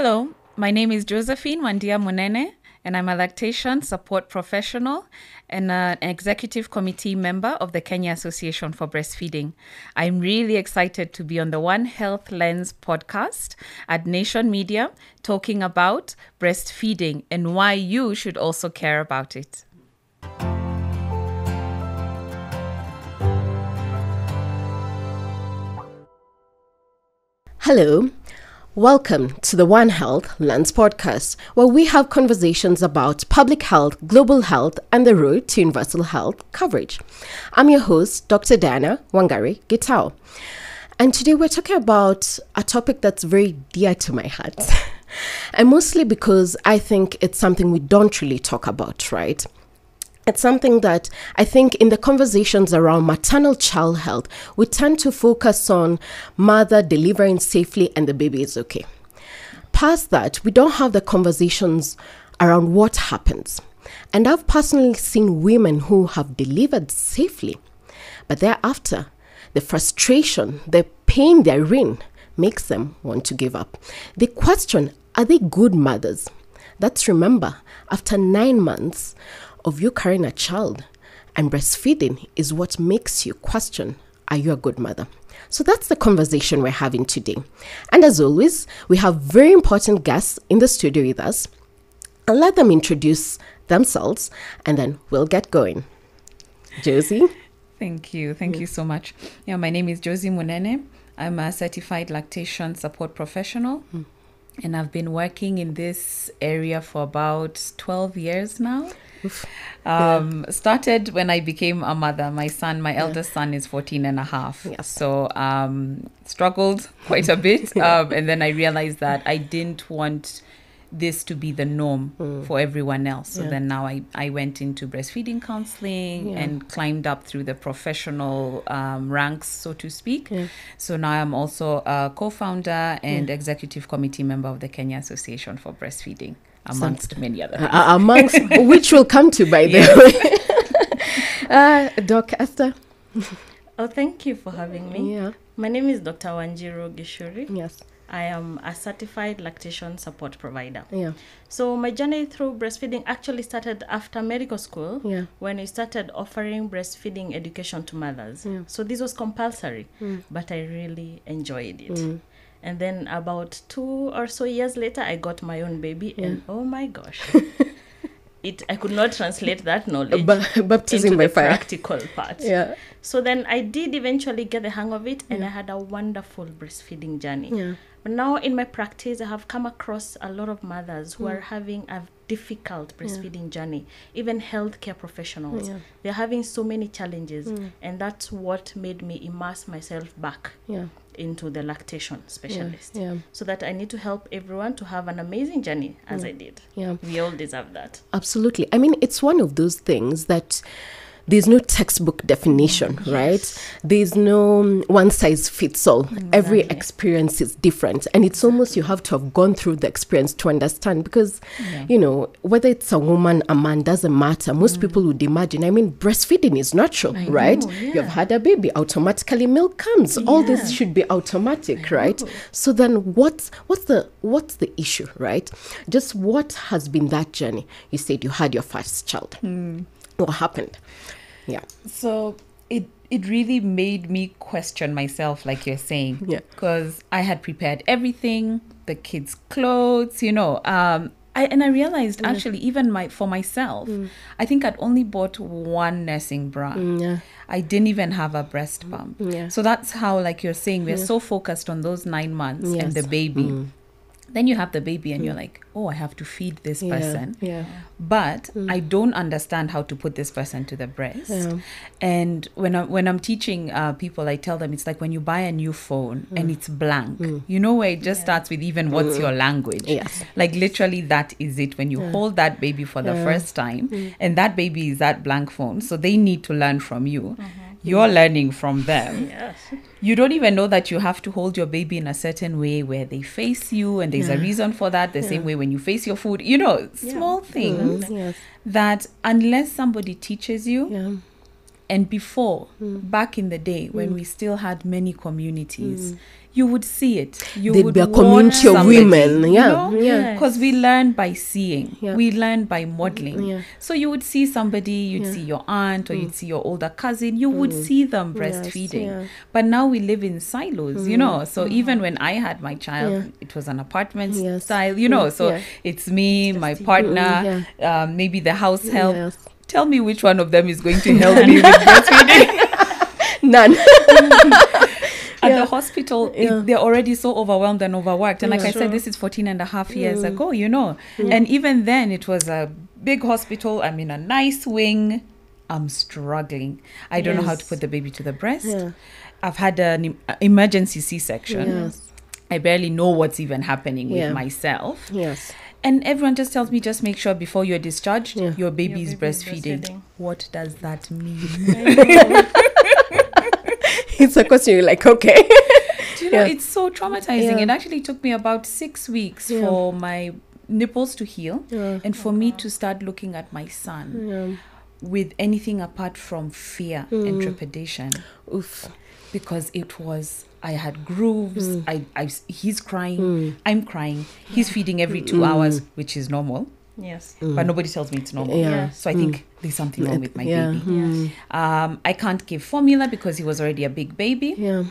Hello, my name is Josephine Wandia Munene, and I'm a lactation support professional and an executive committee member of the Kenya Association for Breastfeeding. I'm really excited to be on the One Health Lens podcast at Nation Media talking about breastfeeding and why you should also care about it. Hello. Welcome to the One Health Lens podcast, where we have conversations about public health, global health, and the road to universal health coverage. I'm your host, Dr. Diana Wangari Gitao. And today we're talking about a topic that's very dear to my heart. and mostly because I think it's something we don't really talk about, right? It's something that I think in the conversations around maternal child health, we tend to focus on mother delivering safely and the baby is okay. Past that, we don't have the conversations around what happens. And I've personally seen women who have delivered safely, but thereafter, the frustration, the pain they're in makes them want to give up. The question are they good mothers? That's remember, after nine months, of you carrying a child and breastfeeding is what makes you question are you a good mother? So that's the conversation we're having today. And as always, we have very important guests in the studio with us. I'll let them introduce themselves and then we'll get going. Josie? Thank you. Thank you so much. Yeah, my name is Josie Munene. I'm a certified lactation support professional. Hmm. And I've been working in this area for about 12 years now. Um, Started when I became a mother. My son, my eldest son, is 14 and a half. Yes. So um, struggled quite a bit. um, and then I realized that I didn't want this to be the norm for everyone else. So Yeah. then now I, I went into breastfeeding counseling and climbed up through the professional um, ranks, so to speak. So now I'm also a co founder and executive committee member of the Kenya Association for Breastfeeding, amongst many other things. Uh, amongst which we'll come to, by the way. uh, Doc Esther? Oh, thank you for having me. Yeah. My name is Dr. Wanjiru Gishuri. Yes. I am a certified lactation support provider. Yeah. So my journey through breastfeeding actually started after medical school Yeah. when we started offering breastfeeding education to mothers. Yeah. So this was compulsory, but I really enjoyed it. And then about two or so years later, I got my own baby, and oh my gosh, it I could not translate that knowledge Ba- baptism into by the fire. practical part. Yeah. So then I did eventually get the hang of it, and I had a wonderful breastfeeding journey. Yeah. But now in my practice, I have come across a lot of mothers who mm. are having a difficult breastfeeding journey, even healthcare professionals. Yeah. They're having so many challenges, mm. and that's what made me immerse myself back Yeah. Into the lactation specialist. yeah. So that I need to help everyone to have an amazing journey as I did. Yeah. We all deserve that. Absolutely. I mean, it's one of those things that there's no textbook definition, right? There's no um, one size fits all. Every experience is different. And it's almost you have to have gone through the experience to understand because, you know, whether it's a woman, a man, doesn't matter. Most people would imagine, I mean, breastfeeding is natural, right? You've had a baby, automatically milk comes. All this should be automatic, right? So then what's what's the what's the issue, right? Just what has been that journey? You said you had your first child. What happened? Yeah. So it it really made me question myself, like you're saying. Yeah. Because I had prepared everything, the kids' clothes, you know. Um I, and I realized mm. actually even my for myself, mm. I think I'd only bought one nursing bra. Mm, yeah. I didn't even have a breast pump. yeah. So that's how, like you're saying, we're so focused on those nine months and the Yes. baby. Then you have the baby and you're mm. like, oh, I have to feed this Yeah. person Yeah. but mm. I don't understand how to put this person to the breast. And when I, when I'm teaching uh, people, I tell them it's like when you buy a new phone mm. and it's blank. You know where it just starts with even what's your language. Yes. Like literally that is it. When you hold that baby for the first time, and that baby is that blank phone, so they need to learn from you. Mm-hmm. You're learning from them Yes. You don't even know that you have to hold your baby in a certain way where they face you and there's a reason for that. The same way when you face your food. You know small mm-hmm. things Yes. that unless somebody teaches you Yeah. And before, Hmm. back in the day when we still had many communities, you would see it. You Hmm. There'd would be a community of women, you yeah, know? yeah. Because we learn by seeing. Yeah. We learn by modeling. Yeah. So you would see somebody, you'd Yeah. Hmm. see your aunt or you'd see your older cousin, you would see them breastfeeding. yeah. But now we live in silos, you know. So even when I had my child, it was an apartment Yes. style, you know. So it's me, my partner, um, maybe the house help. Yes. Tell me which one of them is going to help me with breastfeeding. None. At Yeah. the hospital, it- they're already so overwhelmed and overworked. And like Yeah. I said, this is 14 and a half years ago, you know. And even then, it was a big hospital. I'm in a nice wing. I'm struggling. I don't know how to put the baby to the breast. Yeah. I've had an emergency C section. Yes. I barely know what's even happening with Yeah. myself. Yes. And everyone just tells me just make sure before you're discharged, Yeah. your baby is baby is breastfeeding. breastfeeding. What does that mean? It's a question you're like, okay. Do you know, Yeah. it's so traumatizing. Yeah. It actually took me about six weeks Yeah. for my nipples to heal Yeah. and for me to start looking at my son Yeah. with anything apart from fear Mm. and trepidation Oof. because it was I had grooves. Mm. I, I he's crying. I'm crying. He's feeding every two hours, which is normal. Yes. But nobody tells me it's normal. Mm. Yeah. Yeah. So I think there's something wrong with my yeah. baby. Mm. Um, I can't give formula because he was already a big baby. Yeah.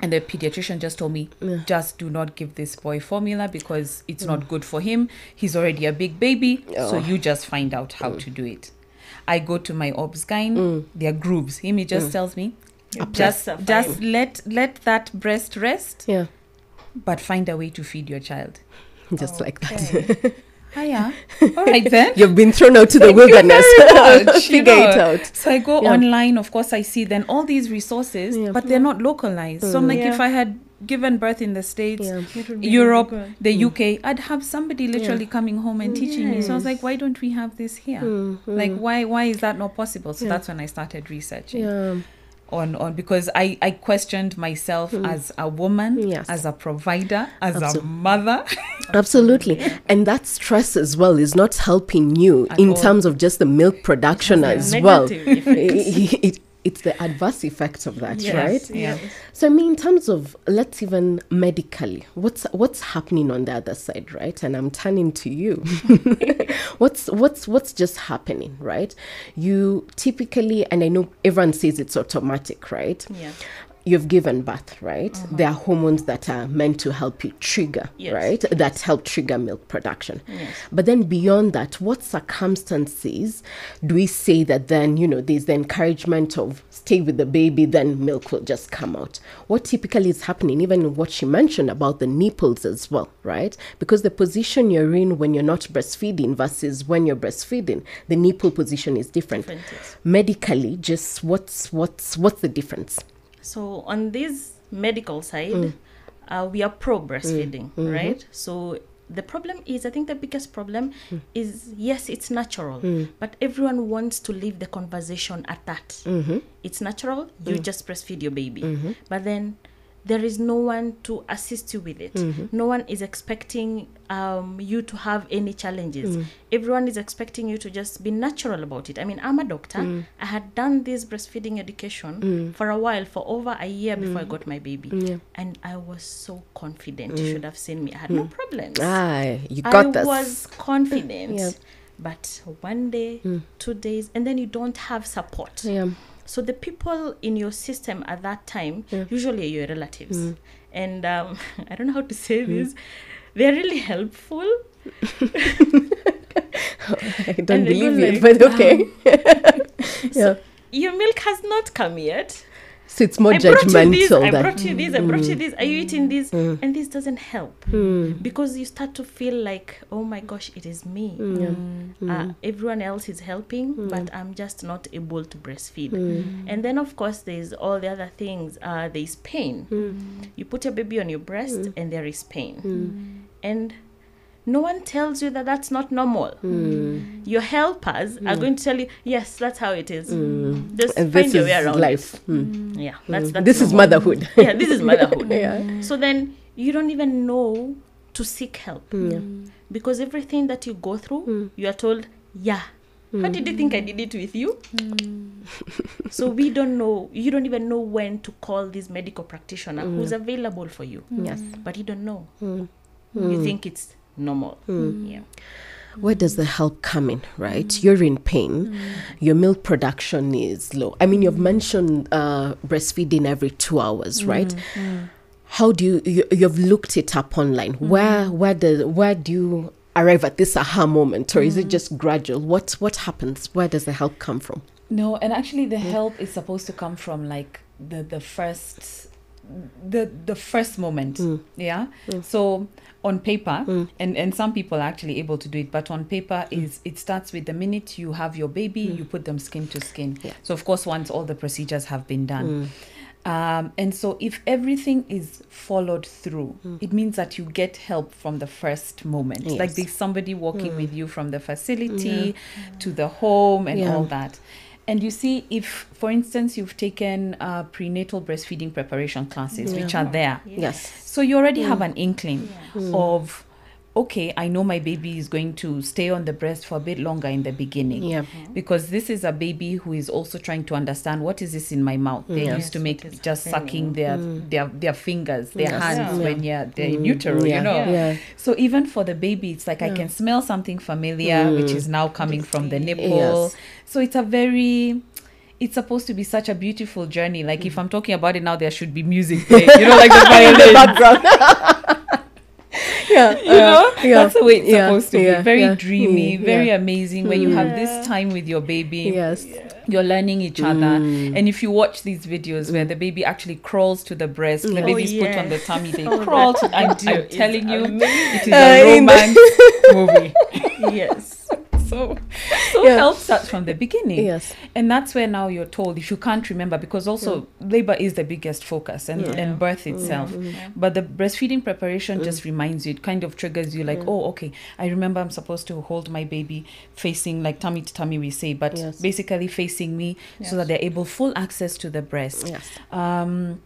And the pediatrician just told me, Yeah. just do not give this boy formula because it's not good for him. He's already a big baby. So Oh. you just find out how to do it. I go to my obs gyne. Mm. There are grooves. Him, he just tells me, Your just just let let that breast rest, Yeah. but find a way to feed your child. Just like that. Okay. Hiya. All right then. You've been thrown out to the wilderness. much, you Figure it out. So I go Yeah. online, of course, I see then all these resources, Yeah. but they're not localized. So I'm mm. like, Yeah. if I had given birth in the States, Yeah. It would be Europe, really good. the mm. UK, I'd have somebody literally coming home and teaching me. So I was like, why don't we have this here? Mm, Like, mm. why why is that not possible? So Yeah. that's when I started researching Yeah. On on because I I questioned myself as a woman, Mm. Yes. as a provider, as a mother. Absolutely. And that stress as well is not helping you At in all. terms of just the milk production as well. Negative. It- it- it's the adverse effects of that, Yes, right? Yeah. So I mean, in terms of let's even medically, what's what's happening on the other side, right? And I'm turning to you. what's what's what's just happening, right? You typically, and I know everyone says it's automatic, right? Yeah. You've given birth, right? Uh-huh. There are hormones that are meant to help you trigger, Yes. right? That help trigger milk production. Yes. But then beyond that, what circumstances do we say that then, you know, there's the encouragement of stay with the baby, then milk will just come out? What typically is happening, even what she mentioned about the nipples as well, right? Because the position you're in when you're not breastfeeding versus when you're breastfeeding, the nipple position is different. Different, yes. Medically, just what's what's what's the difference? So on this medical side, Mm. uh, we are pro breastfeeding, Mm-hmm. right? So the problem is, I think the biggest problem Mm. is yes, it's natural, but everyone wants to leave the conversation at that. Mm-hmm. It's natural. You just breastfeed your baby, but then there is no one to assist you with it. Mm-hmm. No one is expecting um, you to have any challenges. Mm. Everyone is expecting you to just be natural about it. I mean, I'm a doctor. Mm. I had done this breastfeeding education mm. for a while, for over a year before I got my baby. Yeah. And I was so confident. You should have seen me. I had no problems. Ah, you got I this. was confident. Yeah. But one day, two days, and then you don't have support. yeah. So the people in your system at that time, usually are your relatives, and um, I don't know how to say this. They're really helpful. I don't And believe it, like, but okay. yeah. Your milk has not come yet. So it's more I brought you this. judgmental I brought you mm. this. I brought you this. Are you eating this? Mm. And this doesn't help mm. because you start to feel like, oh my gosh, it is me. Uh, everyone else is helping, but I'm just not able to breastfeed. And then, of course, there's all the other things. Uh, there's pain. You put your baby on your breast, and there is pain. And no one tells you that that's not normal. Hmm. Your helpers are hmm. going to tell you, yes, that's how it is. Hmm. Just And find this your way is around life. Mm. Yeah, that's, that's This is motherhood. yeah, this is motherhood. Yeah. So then you don't even know to seek help Mm. because everything that you go through, you are told, yeah, How did you think I did it with you? so we don't know. You don't even know when to call this medical practitioner who's available for you. Yes. But you don't know. You think it's normal. Hmm. Yeah. where does the help come in right? You're in pain. Hmm. Your milk production is low. I mean you've mentioned uh, breastfeeding every two hours hmm. right? How do you, you you've looked it up online. Where where the where do you arrive at this aha moment? Or is it just gradual? What what happens? Where does the help come from? No, and actually the help is supposed to come from like the the first the the first moment. Mm. Yeah. Mm. So on paper mm. and and some people are actually able to do it but on paper is it starts with the minute you have your baby you put them skin to skin. Yeah. so of course once all the procedures have been done. Um, and so if everything is followed through it means that you get help from the first moment. Like there's somebody walking with you from the facility to the home and Yeah. all that and you see if for instance you've taken uh, prenatal breastfeeding preparation classes which are there. Yes. So you already have an inkling of okay i know my baby is going to stay on the breast for a bit longer in the beginning Yeah. because this is a baby who is also trying to understand what is this in my mouth they're Yes. used to make just happening. sucking their mm. their their fingers their Yes. hands Yeah. when you're they're mm. in utero yeah you know yeah so even for the baby, it's like I can smell something familiar, which mm. is now coming from the nipple. Yes. So it's a very it's supposed to be such a beautiful journey. Like if I'm talking about it now, there should be music playing. You know, like the violin. background yeah you know, yeah, that's the way it's yeah, supposed to be. Very dreamy, mm, very amazing. Where you have this time with your baby. yes You're learning each other, Mm. and if you watch these videos where the baby actually crawls to the breast, the baby's Oh, put on the tummy, they Oh, crawl. To, I'm, I'm telling you, amazing. it is a romance movie. yes. So so Yeah. help starts from the beginning. Yes. And that's where now you're told if you can't remember because also labor is the biggest focus and, Yeah. and birth itself. But the breastfeeding preparation just reminds you it kind of triggers you like oh okay i remember i'm supposed to hold my baby facing like tummy to tummy we say but Yes. basically facing me so that they're able full access to the breast. Yes. Um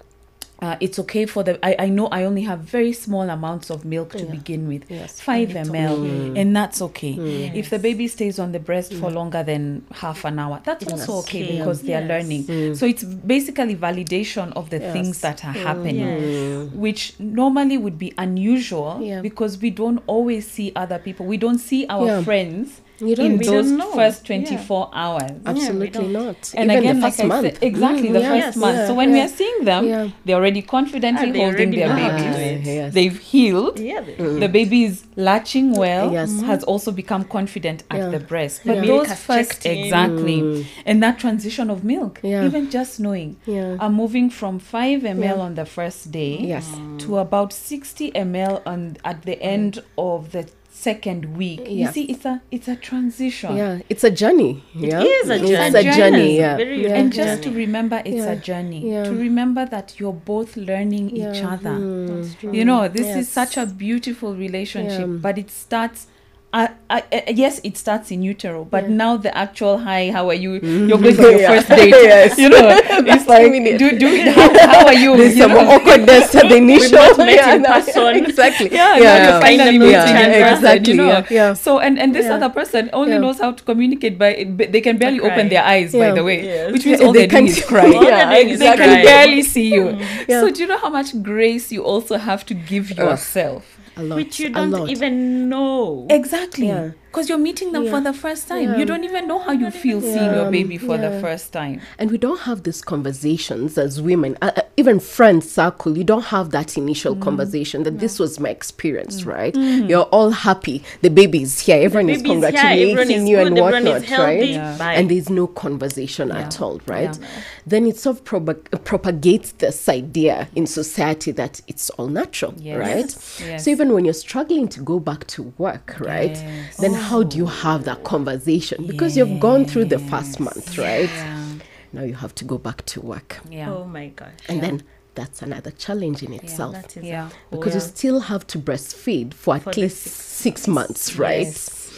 uh, it's okay for the I, I know i only have very small amounts of milk to Yeah. begin with yes 5 ml okay. Mm. and that's okay Yes. if the baby stays on the breast for longer than half an hour that's Yes. also okay Okay. because they are learning Mm. so it's basically validation of the Yes. things that are happening Yes. Mm. which normally would be unusual Yeah. because we don't always see other people we don't see our Yeah. friends You don't. in We those don't know. first Yeah. 24 hours Absolutely don't. and Even again the like first I month. said, exactly Mm, the yeah, first yes, month so when yeah. we are seeing them Yeah. they're already confidently Ah, they holding already their know how to babies yes. they've healed Yeah. they- Mm. the baby is latching well Yes. has also become confident at Yeah. the breast but Milk those has first exactly Mm. and that transition of milk Yeah. even just knowing Yeah. i'm moving from 5 ml Yeah. on the first day Yes. to about 60 ml on at the end of the second week you see it's a it's a transition Yeah, it's a journey. Yeah, is a journey. It's a journey. Yeah, Very yeah. and Yeah. just to remember it's Yeah. a journey Yeah. to remember that you're both learning each other Mm. That's true. you know this Yes. is such a beautiful relationship Yeah. but it starts uh, uh, uh, yes it starts in utero but Yeah. now the actual hi how are you you're going for your Yeah. first date Yes. you know it's like minute. do, do it how, how are you, There's you some know? awkwardness at the initial. not met yeah, in person. exactly. yeah, yeah, now you're finally meeting yeah, exactly. you know? Yeah, yeah. So and and this Yeah. other person only Yeah. knows how to communicate by but they can barely cry. open their eyes Yeah. by the way, Yes. which means Yeah, all they they're doing can't- is cry. Yeah, they're doing is They can barely see you. So do you know how much grace you also have to give yourself? A lot. Which you don't lot. even know. Exactly. Yeah. Because you're meeting them Yeah. for the first time. Yeah. You don't even know how you feel seeing Yeah. your baby for the first time. And we don't have these conversations as women, uh, uh, even friends circle. You don't have that initial Mm. conversation that this was my experience, right? You're all happy. The baby is here. Everyone is baby here, congratulating everyone is you good, and everyone is whatnot, right? Yeah. And there's no conversation at all, right? Yeah. Then it sort of propa- propagates this idea in society that it's all natural, Yes. right? Yes. So even when you're struggling to go back to work, right? Yes. Then how do you oh. have that conversation? Because you've gone through the first month, right? Yeah. Now you have to go back to work. Yeah. Oh my gosh. And Yeah. then that's another challenge in itself. That is Yeah. a because you still have to breastfeed for at For the least six six, months, right? Yes.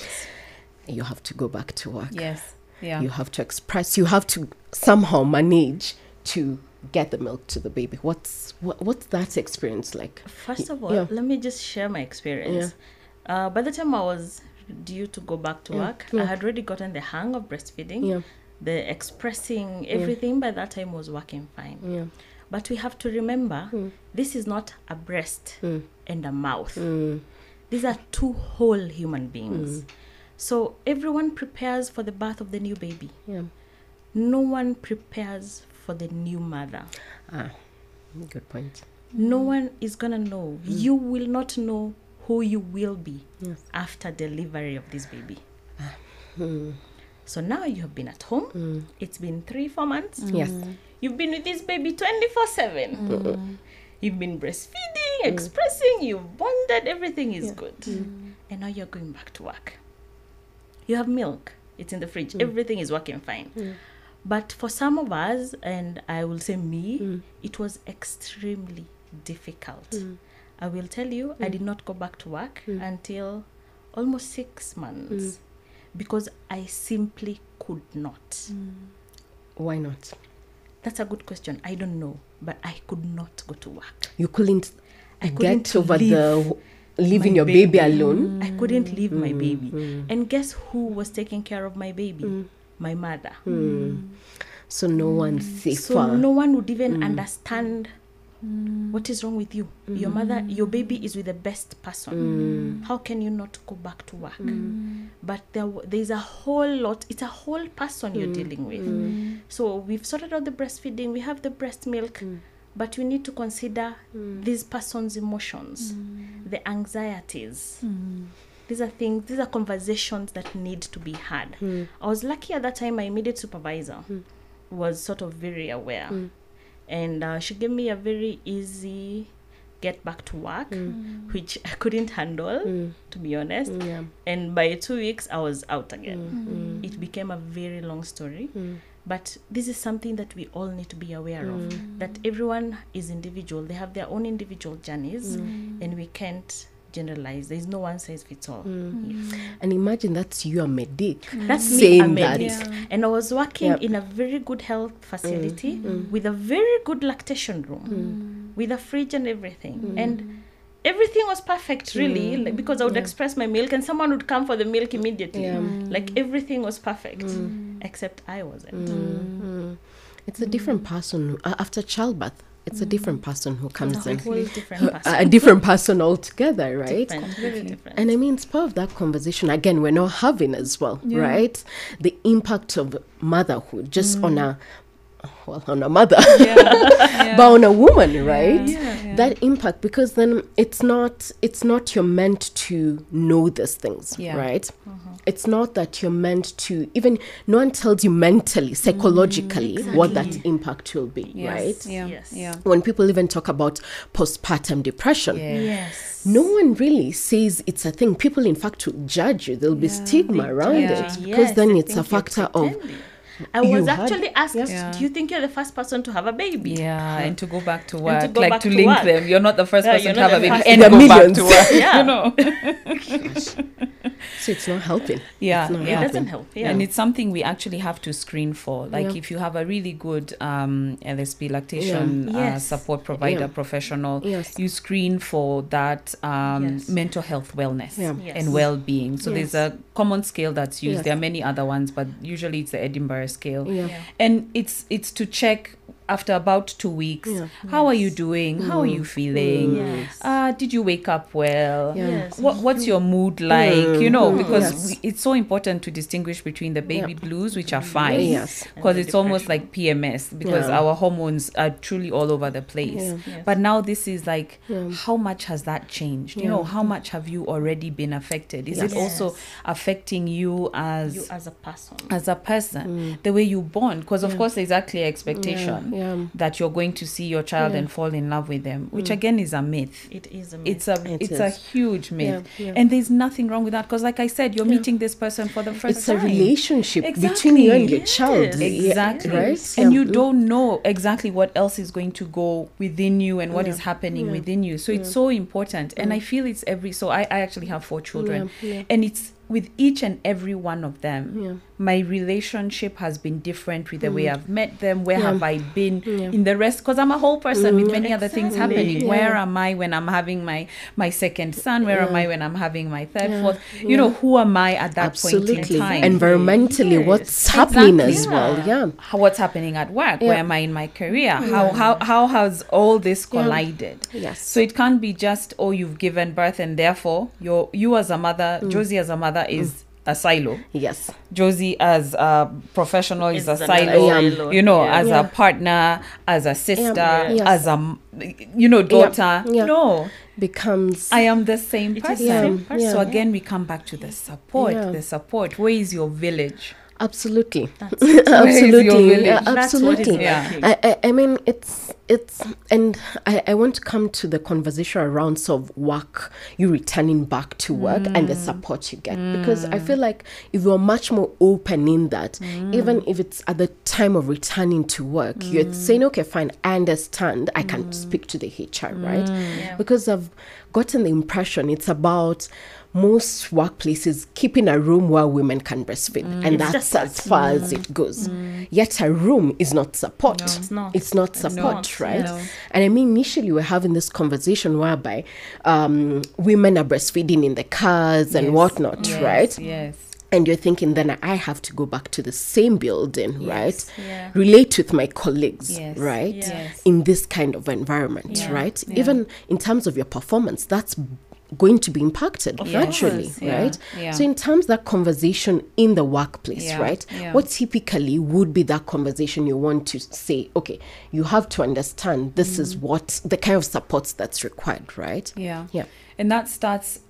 You have to go back to work. Yes. Yeah. You have to express, you have to somehow manage to get the milk to the baby. What's what, what's that experience like? First of all, Yeah. let me just share my experience. Uh, by the time I was due to go back to Yeah. work. Yeah. I had already gotten the hang of breastfeeding. Yeah. The expressing everything by that time was working fine. Yeah. But we have to remember this is not a breast and a mouth. Mm. These are two whole human beings. So everyone prepares for the birth of the new baby. Yeah. No one prepares for the new mother. Ah, good point. No one is gonna know. Hmm. You will not know who you will be Yes. after delivery of this baby. Mm. So now you have been at home. Hmm. It's been three, four months. Hmm. Yes. You've been with this baby 24 7. You've been breastfeeding, mm. expressing, you've bonded, everything is good. Mm. And now you're going back to work. You have milk, it's in the fridge, mm. everything is working fine. But for some of us, and I will say me, mm. it was extremely difficult. Mm. I will tell you, I mm. did not go back to work until almost six months because I simply could not. Why not? That's a good question. I don't know, but I could not go to work. You couldn't, I get couldn't over leave the leaving your baby, baby. alone. I couldn't leave my baby. And guess who was taking care of my baby? My mother. Hmm. So no hmm. one safer. So no one would even hmm. understand what is wrong with you. Your mother, your baby is with the best person. How can you not go back to work? But there, there's a whole lot. It's a whole person you're dealing with. So we've sorted out the breastfeeding. We have the breast milk. But we need to consider this person's emotions, the anxieties. These are things, these are conversations that need to be had. Hmm. I was lucky at that time, my immediate supervisor hmm. was sort of very aware. Hmm. And uh, she gave me a very easy get back to work, which I couldn't handle, to be honest. Yeah. And by two weeks, I was out again. It became a very long story. But this is something that we all need to be aware of that everyone is individual, they have their own individual journeys, and we can't generalize. There's no one size fits all. Mm. Yes. And imagine that's you, a medic. Mm. That's me, saying a that. medic. And I was working Yep. in a very good health facility mm. with a very good lactation room, with a fridge and everything. And everything was perfect, really, like, because I would express my milk and someone would come for the milk immediately. Yeah. Like everything was perfect, except I wasn't. Mm. It's a different person uh, after childbirth. It's a different person who comes in. different person. A different person altogether, right? Different, different. And I mean, it's part of that conversation again we're not having as well, right? The impact of motherhood just on mm. a well on a mother but on a woman right that impact because then it's not it's not you're meant to know these things Yeah. right uh-huh. it's not that you're meant to even no one tells you mentally mm, psychologically what that impact will be Yes. right Yeah. Yes. Yeah. when people even talk about postpartum depression Yeah. yes. no one really says it's a thing. People, in fact, will judge you. There'll be stigma around judge it because Yes, then they it's a factor of pretending. I you was had- actually asked, Yeah. do you think you're the first person to have a baby? Yeah, and to go back to to work, go like back to to link work. them. You're not the first Yeah, person to have a baby first- and There are go back to work. Yeah. You know. so it's not helping. Yeah, not yeah. It helping. doesn't help. Yeah. And it's something we actually have to screen for. Like Yeah. if you have a really good um, LSP lactation Yeah. uh, Yes. support provider Yeah. professional, Yes. you screen for that um, Yes. mental health wellness Yeah. Yes. and well-being. So there's a common scale that's used. Yes. There are many other ones, but usually it's the Edinburgh scale. Yeah. Yeah. And it's it's to check after about two weeks. Yeah. How are you doing? How are you feeling? Yes. Uh, did you wake up well? Yeah. Yes. What, what's your mood like? You know, Mm, because yes. we, it's so important to distinguish between the baby blues, which are fine, because And the it's almost like PMS, because Yeah. our hormones are truly all over the place. Yeah. Yes. But now this is like, Yeah. how much has that changed? You know, how much have you already been affected? Is it Yes. also affecting you as you as a person. as a person, the way you bond? Because of course, there's a clear expectation Yeah. that you're going to see your child Yeah. and fall in love with them, which again is a myth it is a myth. it's a It it's a huge myth Yeah, yeah. and there's nothing wrong with that because like i said you're meeting this person for the first It's a time relationship between you and your Exactly. child. Yes. exactly right? and Yeah. you don't know exactly what else is going to go within you and what is happening within you so it's so important and i feel it's every so i, I actually have four children Yeah, yeah. and it's with each and every one of them, Yeah. My relationship has been different with the way mm. I've met them. Where Yeah. have I been Yeah. in the rest? Because I'm a whole person with mm, many other things happening. Yeah. Where am I when I'm having my my second son? Where am I when I'm having my third, fourth? You know, who am I at that point in time? Environmentally, Yes. what's happening Exactly. as well. Yeah. how, what's happening at work where am i in my career how, how how has all this collided Yes. so it can't be just oh you've given birth and therefore you're you as a mother mm. josie as a mother is a silo Yes. josie as a professional is, Is a silo silo, you know yeah. as Yeah. a partner as a sister Yes. as a you know daughter Yeah. no Becomes. I am the same person. the same Yeah. person. So again, we come back to the support. Yeah. The support. Where is your village? Absolutely. That's Where is your absolutely. Yeah, That's what is absolutely. Yeah. I, I, I mean, it's it's, and I, I want to come to the conversation around sort of work, you returning back to work, and the mm. support you get, because I mm. feel like if you're much more open in that, mm. even if it's at the time of returning to work, you're saying, okay, fine, I understand, I can speak to the HR, right? Yeah. Because I've gotten the impression it's about most workplaces keep in a room where women can breastfeed mm. and It's that's as far as mm. it goes mm. yet a room is not support No, it's not. it's not It's support not, right no. and i mean initially we're having this conversation whereby um, women are breastfeeding in the cars and Yes, whatnot yes, right Yes. and you're thinking then i have to go back to the same building right Yeah. relate with my colleagues Yes. right Yes. in this kind of environment Yeah. right Yeah. even in terms of your performance that's going to be impacted Of naturally course, yeah, right? yeah. so in terms of that conversation in the workplace Yeah, right what typically would be that conversation you want to say okay you have to understand this is mm. what the kind of supports that's required right? Yeah. yeah. And that starts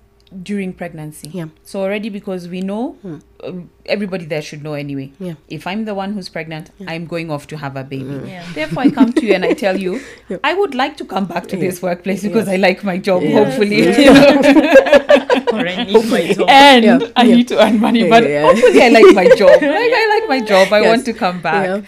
during pregnancy. Yeah. So already because we know, um, everybody there should know anyway. Yeah. If I'm the one who's pregnant, I'm going off to have a baby. Yeah. Therefore, I come to you and I tell you, I would like to come back to this workplace because I like my job. Yes. Hopefully, Yes. you know, Or I need my job. and Yeah. I Yeah. need to earn money. Yeah, But yeah. hopefully, I like my job. Like I like my job. I Yes. want to come back.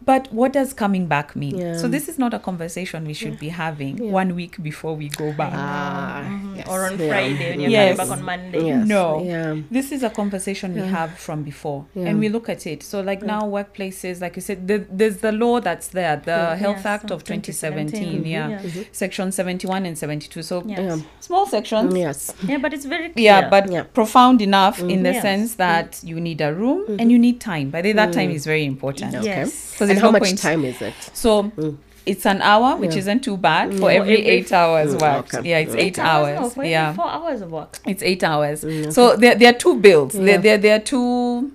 Yeah. But what does coming back mean? Yeah. So this is not a conversation we should be having Yeah. one week before we go back. ah Mhm. yes. Or on Yeah. Friday when you're Yes. back on Monday. Yes. No. yeah This is a conversation we have from before, Yeah. and we look at it. So, like now, workplaces, like you said, the, there's the law that's there, the Health Yes, Act of 2017, yeah, Section 71 and 72. So, Yes. Yeah. small sections, yes Yeah, but it's very clear. yeah, but Yeah. profound enough in the Yes. sense that you need a room and you need time. By the way, that time is very important. Okay. Yes. So and how no much point- time is it So it's an hour, which Yeah. isn't too bad for Yeah. every Every- eight hours Mm, worked. okay. Yeah, it's eight, No, hours. for yeah. Four hours of work. It's eight hours. Mm, So there, there are two bills. Yeah. There, there, there are two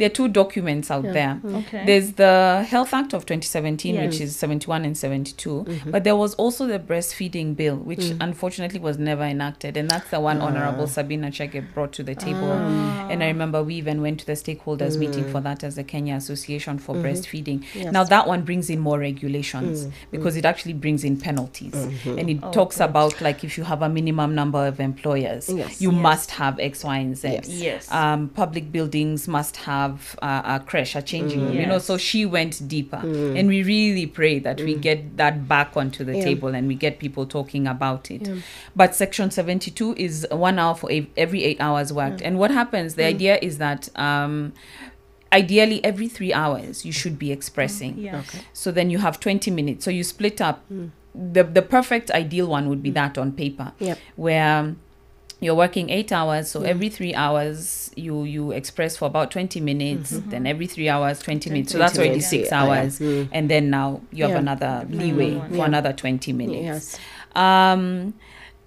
there are two documents out Yeah. there. Okay. There's the Health Act of 2017, Yes. which is 71 and 72. Mm-hmm. But there was also the breastfeeding bill, which Mm. unfortunately was never enacted. And that's the one Honorable Sabina Chege brought to the table. Ah. And I remember we even went to the stakeholders meeting for that as the Kenya Association for Breastfeeding. Mm. Yes. Now, that one brings in more regulations Mm, because it actually brings in penalties. Mm-hmm. And it Oh, talks good. about like if you have a minimum number of employers, Yes. you Yes. must have X, Y, and Z. Yes. Yes. Um, public buildings must have uh, a creche, a changing room. You know, so she went deeper, mm. and we really pray that we mm. get that back onto the Yeah. table and we get people talking about it. Yeah. But Section seventy-two is one hour for a- every eight hours worked, and what happens? The idea is that. Um, Ideally, every three hours you should be expressing. yeah. okay So then you have 20 minutes. So you split up. The, the perfect ideal one would be that on paper, Yep. where um, you're working eight hours. So every three hours you you express for about 20 minutes. Then every three hours, 20 minutes. So that's already six yeah. Yeah. hours. Mm. And then now you have Yeah. another leeway for Yeah. another 20 minutes. yes Um,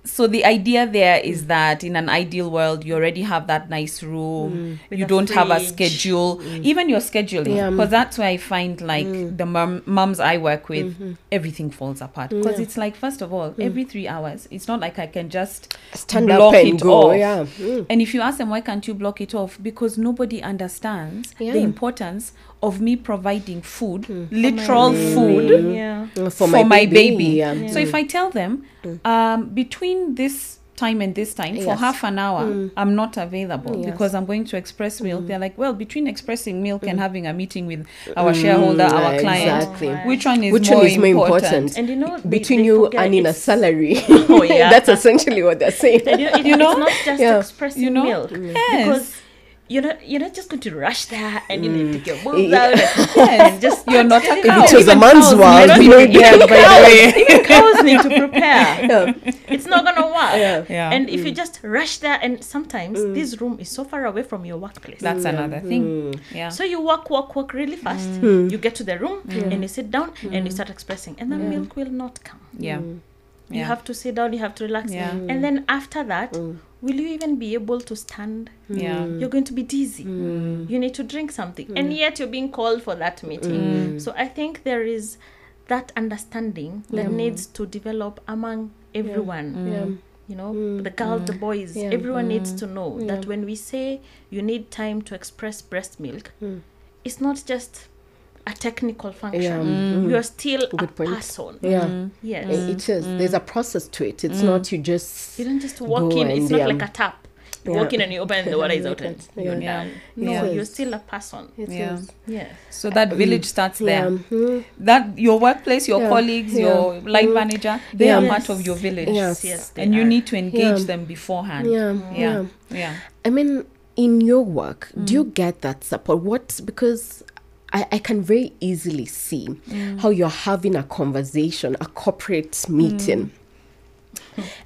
so the idea there is that in an ideal world, you already have that nice room. Mm. With You don't have a schedule, mm. even your scheduling, Yeah. because that's where I find like mm. the mom, moms I work with, mm-hmm. everything falls apart. Because Yeah. it's like first of all, every three hours, it's not like I can just stand block up and it go off. yeah Mm. And if you ask them why can't you block it off, because nobody understands Yeah. the importance of me providing food, literal food Yeah. Mm, for, my, baby. yeah. So if I tell them um, between this time and this time for half an hour i'm not available Yes. because i'm going to express milk they're like well between expressing milk and having a meeting with our shareholder our Mm, client exactly. which one is Which more one is more important, important? And you know, they- between they you forget earning a salary. Oh, yeah. That's essentially what they're saying. And you know, it- You know? it's not just Yeah. expressing You know? milk Yes. because you're not you're not just going to rush there and you Mm. know take your boobs Yeah. out and, Yes. and just You're not a Even if it was a man's world, need to be by the way. even cows need to prepare. Yeah. It's not gonna work. Yeah. Yeah. And if you mm. just rush there, and sometimes mm. this room is so far away from your workplace. That's mm-hmm. another thing. Yeah. so you walk, walk, walk really fast. Mm. You get to the room and you sit down and you start expressing, and the milk will not come. yeah. You have to sit down. You have to relax. Yeah. And then after that, mm. will you even be able to stand? Mm. Yeah. Mm. You're going to be dizzy. You need to drink something, and yet you're being called for that meeting. So I think there is that understanding that needs to develop among everyone. Yeah. You know, the girls, the boys, Yeah. everyone needs to know that when we say you need time to express breast milk, it's not just a technical function. Mm, you mm. are still a Good point. person. Yeah. Mm. Yes. It is. There's a process to it. It's not you just. You don't just walk in. It's not um, like a tap. You yeah. walk in and you open and the water is out and you're Yeah. done. No, Yeah. you're still a person. It Yeah. is. Yes. So that village starts Yeah. there. mhm. That your workplace, your Yeah. colleagues, Yeah. your line mm-hmm. manager, they Yeah. are Yes. part of your village. Yes. Yes. they And you need to engage Yeah. them beforehand. Yeah. Yeah. Yeah. Yeah. I mean, in your work, do you get that support? What because I, I can very easily see mm. how you're having a conversation, a corporate meeting.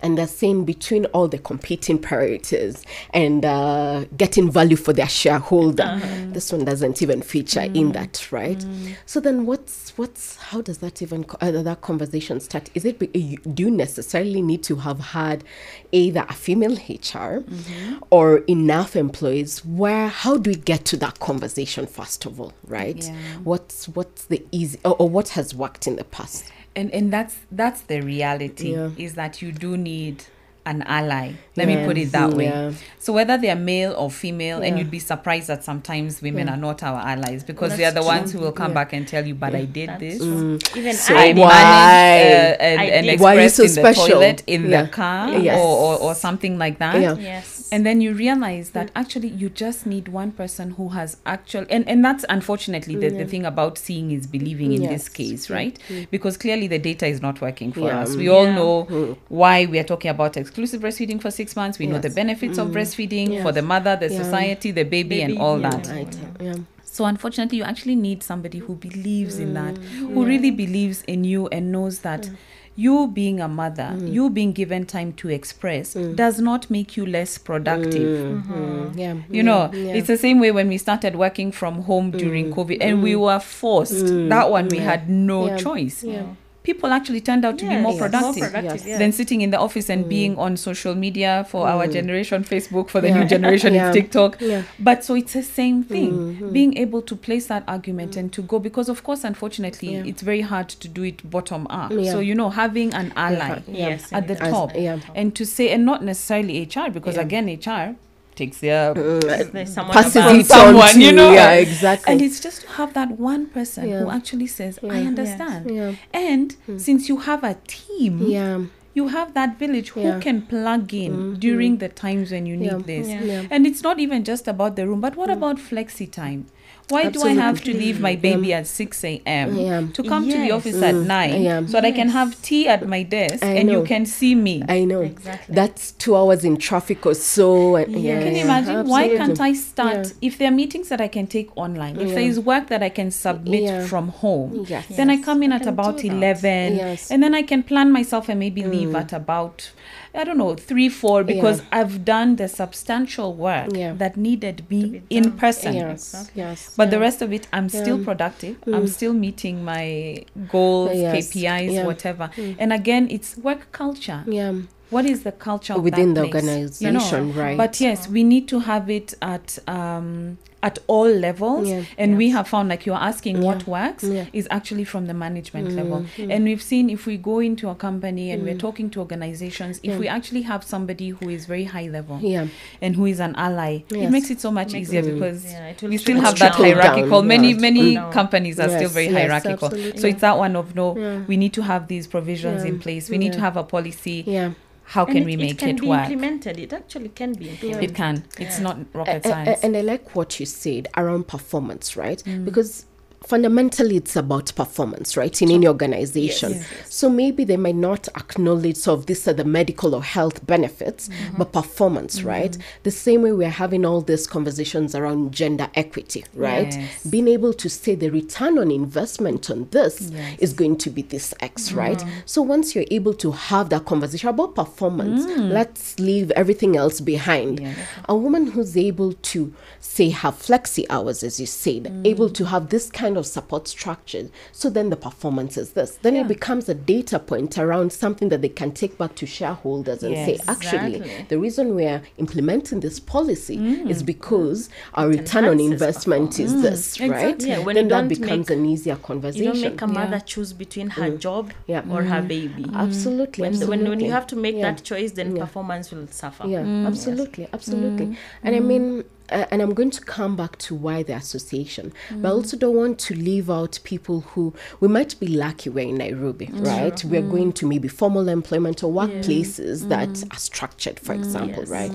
And they're saying between all the competing priorities and uh, getting value for their shareholder, uh-huh. this one doesn't even feature in mm. that, right? Mm. So then, what's what's how does that even uh, that conversation start? Is it uh, do you necessarily need to have had either a female HR mm-hmm. or enough employees? Where how do we get to that conversation first of all, right? Yeah. What's what's the easy or, or what has worked in the past? And and that's that's the reality Yeah. is that you do need an ally let me put it that way Yeah. so whether they're male or female and you'd be surprised that sometimes women Yeah. are not our allies because That's they are the true. ones who will come Yeah. back and tell you but i did That's this true. Mm. Even So I I why- managed uh, an, I an. Why are you express so in the special? toilet in Yeah. the car Yes. or, or, or something like that Yeah. Yes. and then you realize that mm. actually you just need one person who has actual and, and that's unfortunately the, the thing about seeing is believing in this case right mm. because clearly the data is not working for Yeah. us we all know why we are talking about exclusive breastfeeding for six months we know the Yes. benefits of mm. breastfeeding Yes. for the mother the Yeah. society the baby, and all yeah. that Right. Yeah. so unfortunately, you actually need somebody who believes in that, mm. who really believes in you and knows that mm. you being a mother, you being given time to express, does not make you less productive. Mm, mm-hmm. yeah. You know, it's the same way when we started working from home during COVID and we were forced. That one we had no Yeah. choice. Yeah. People actually turned out to be more Yes. productive. More productive, Yes. Than sitting in the office and mm. being on social media for our mm. generation, Facebook, for the Yeah. new generation, Yeah. it's TikTok. Yeah. But so it's the same thing. Mm-hmm. Being able to place that argument mm. and to go because of course, unfortunately, Yeah. it's very hard to do it bottom up. Yeah. So you know, having an ally Yes. at the As- top yeah. and to say and not necessarily HR because Yeah. again HR takes their uh, There's mm, someone passes above. it someone, on to you know. yeah exactly and it's just to have that one person Yeah. who actually says, I Yeah. understand. yeah And hmm. since you have a team, yeah you have that village who Yeah. Mm-hmm. can plug in mm-hmm. during the times when you need Yeah. this. Yeah. yeah And it's not even just about the room, but what hmm. about flexi time? Why do I have to leave my baby at 6 a.m. Yeah. to come to the Yes. office at 9 Yeah. so that I can have tea at my desk I and know. you can see me? I know Exactly. that's two hours in traffic or so and, yeah, Yeah. Can you yeah, imagine? Why can't I start? Yeah. If there are meetings that I can take online, if Yeah. there is work that I can submit Yeah. from home, Yes. then I come in I at about 11 Yes. and then I can plan myself and maybe leave Mm. at about, I don't know, 3, 4 because I've done the substantial work Yeah. that needed me be in person. yes Exactly. yes But the rest of it, I'm still Yeah. productive. I'm mm. still meeting my goals, Yes. KPIs, Yeah. whatever. Mm. And again, it's work culture. yeah What is the culture of within that the place? You know? organization right But yes, uh-huh. we need to have it at um, at all levels. Yeah. And we have found, like you're asking, what works Yeah. is actually from the management mm-hmm. level. And we've seen if we go into a company and we're mm. talking to organizations, if Yeah. we actually have somebody who is very high level yeah and who is an ally, Yes. it makes it so much Makes easier because Yeah, we still have that Trickle down, hierarchical. many many Down. companies are still very yes, hierarchical. absolutely. So it's that one of no, Yeah. we need to have these provisions Yeah. in place. We need to have a policy yeah how can it, we it make can it be work? implemented. It actually can be implemented. It can. It's not rocket A- a- science. and I like what you said around performance, right? Mm. Because fundamentally it's about performance, right? In any organization. Yes, yes, So maybe they might not acknowledge sort of these are the medical or health benefits, Mm-hmm. but performance, right? The same way we're having all these conversations around gender equity, right? Yes. Being able to say the return on investment on this. Mm-hmm. is going to be this X, right? So once you're able to have that conversation about performance, let's leave everything else behind. Mm. A woman who's able to say have flexi hours, as you said, Mm. able to have this kind of support structure, so then the performance is this. Then it becomes a data point around something that they can take back to shareholders and say, actually, exactly. the reason we're implementing this policy mm. is because our return on investment is this, mm. right? Exactly. Yeah, when then that becomes make- an easier conversation. You don't make a mother Yeah. choose between her mm. job Yeah. or her baby. Absolutely. When, when, when you have to make Yeah. that choice, then Yeah. performance will suffer. Yeah, absolutely, absolutely. And I mean, uh, and I'm going to come back to why the association, but I also don't want to leave out people who we might be lucky we're in Nairobi, right? We're mm. going to maybe formal employment or workplaces that mm. are structured, for mm, example, Yes. right?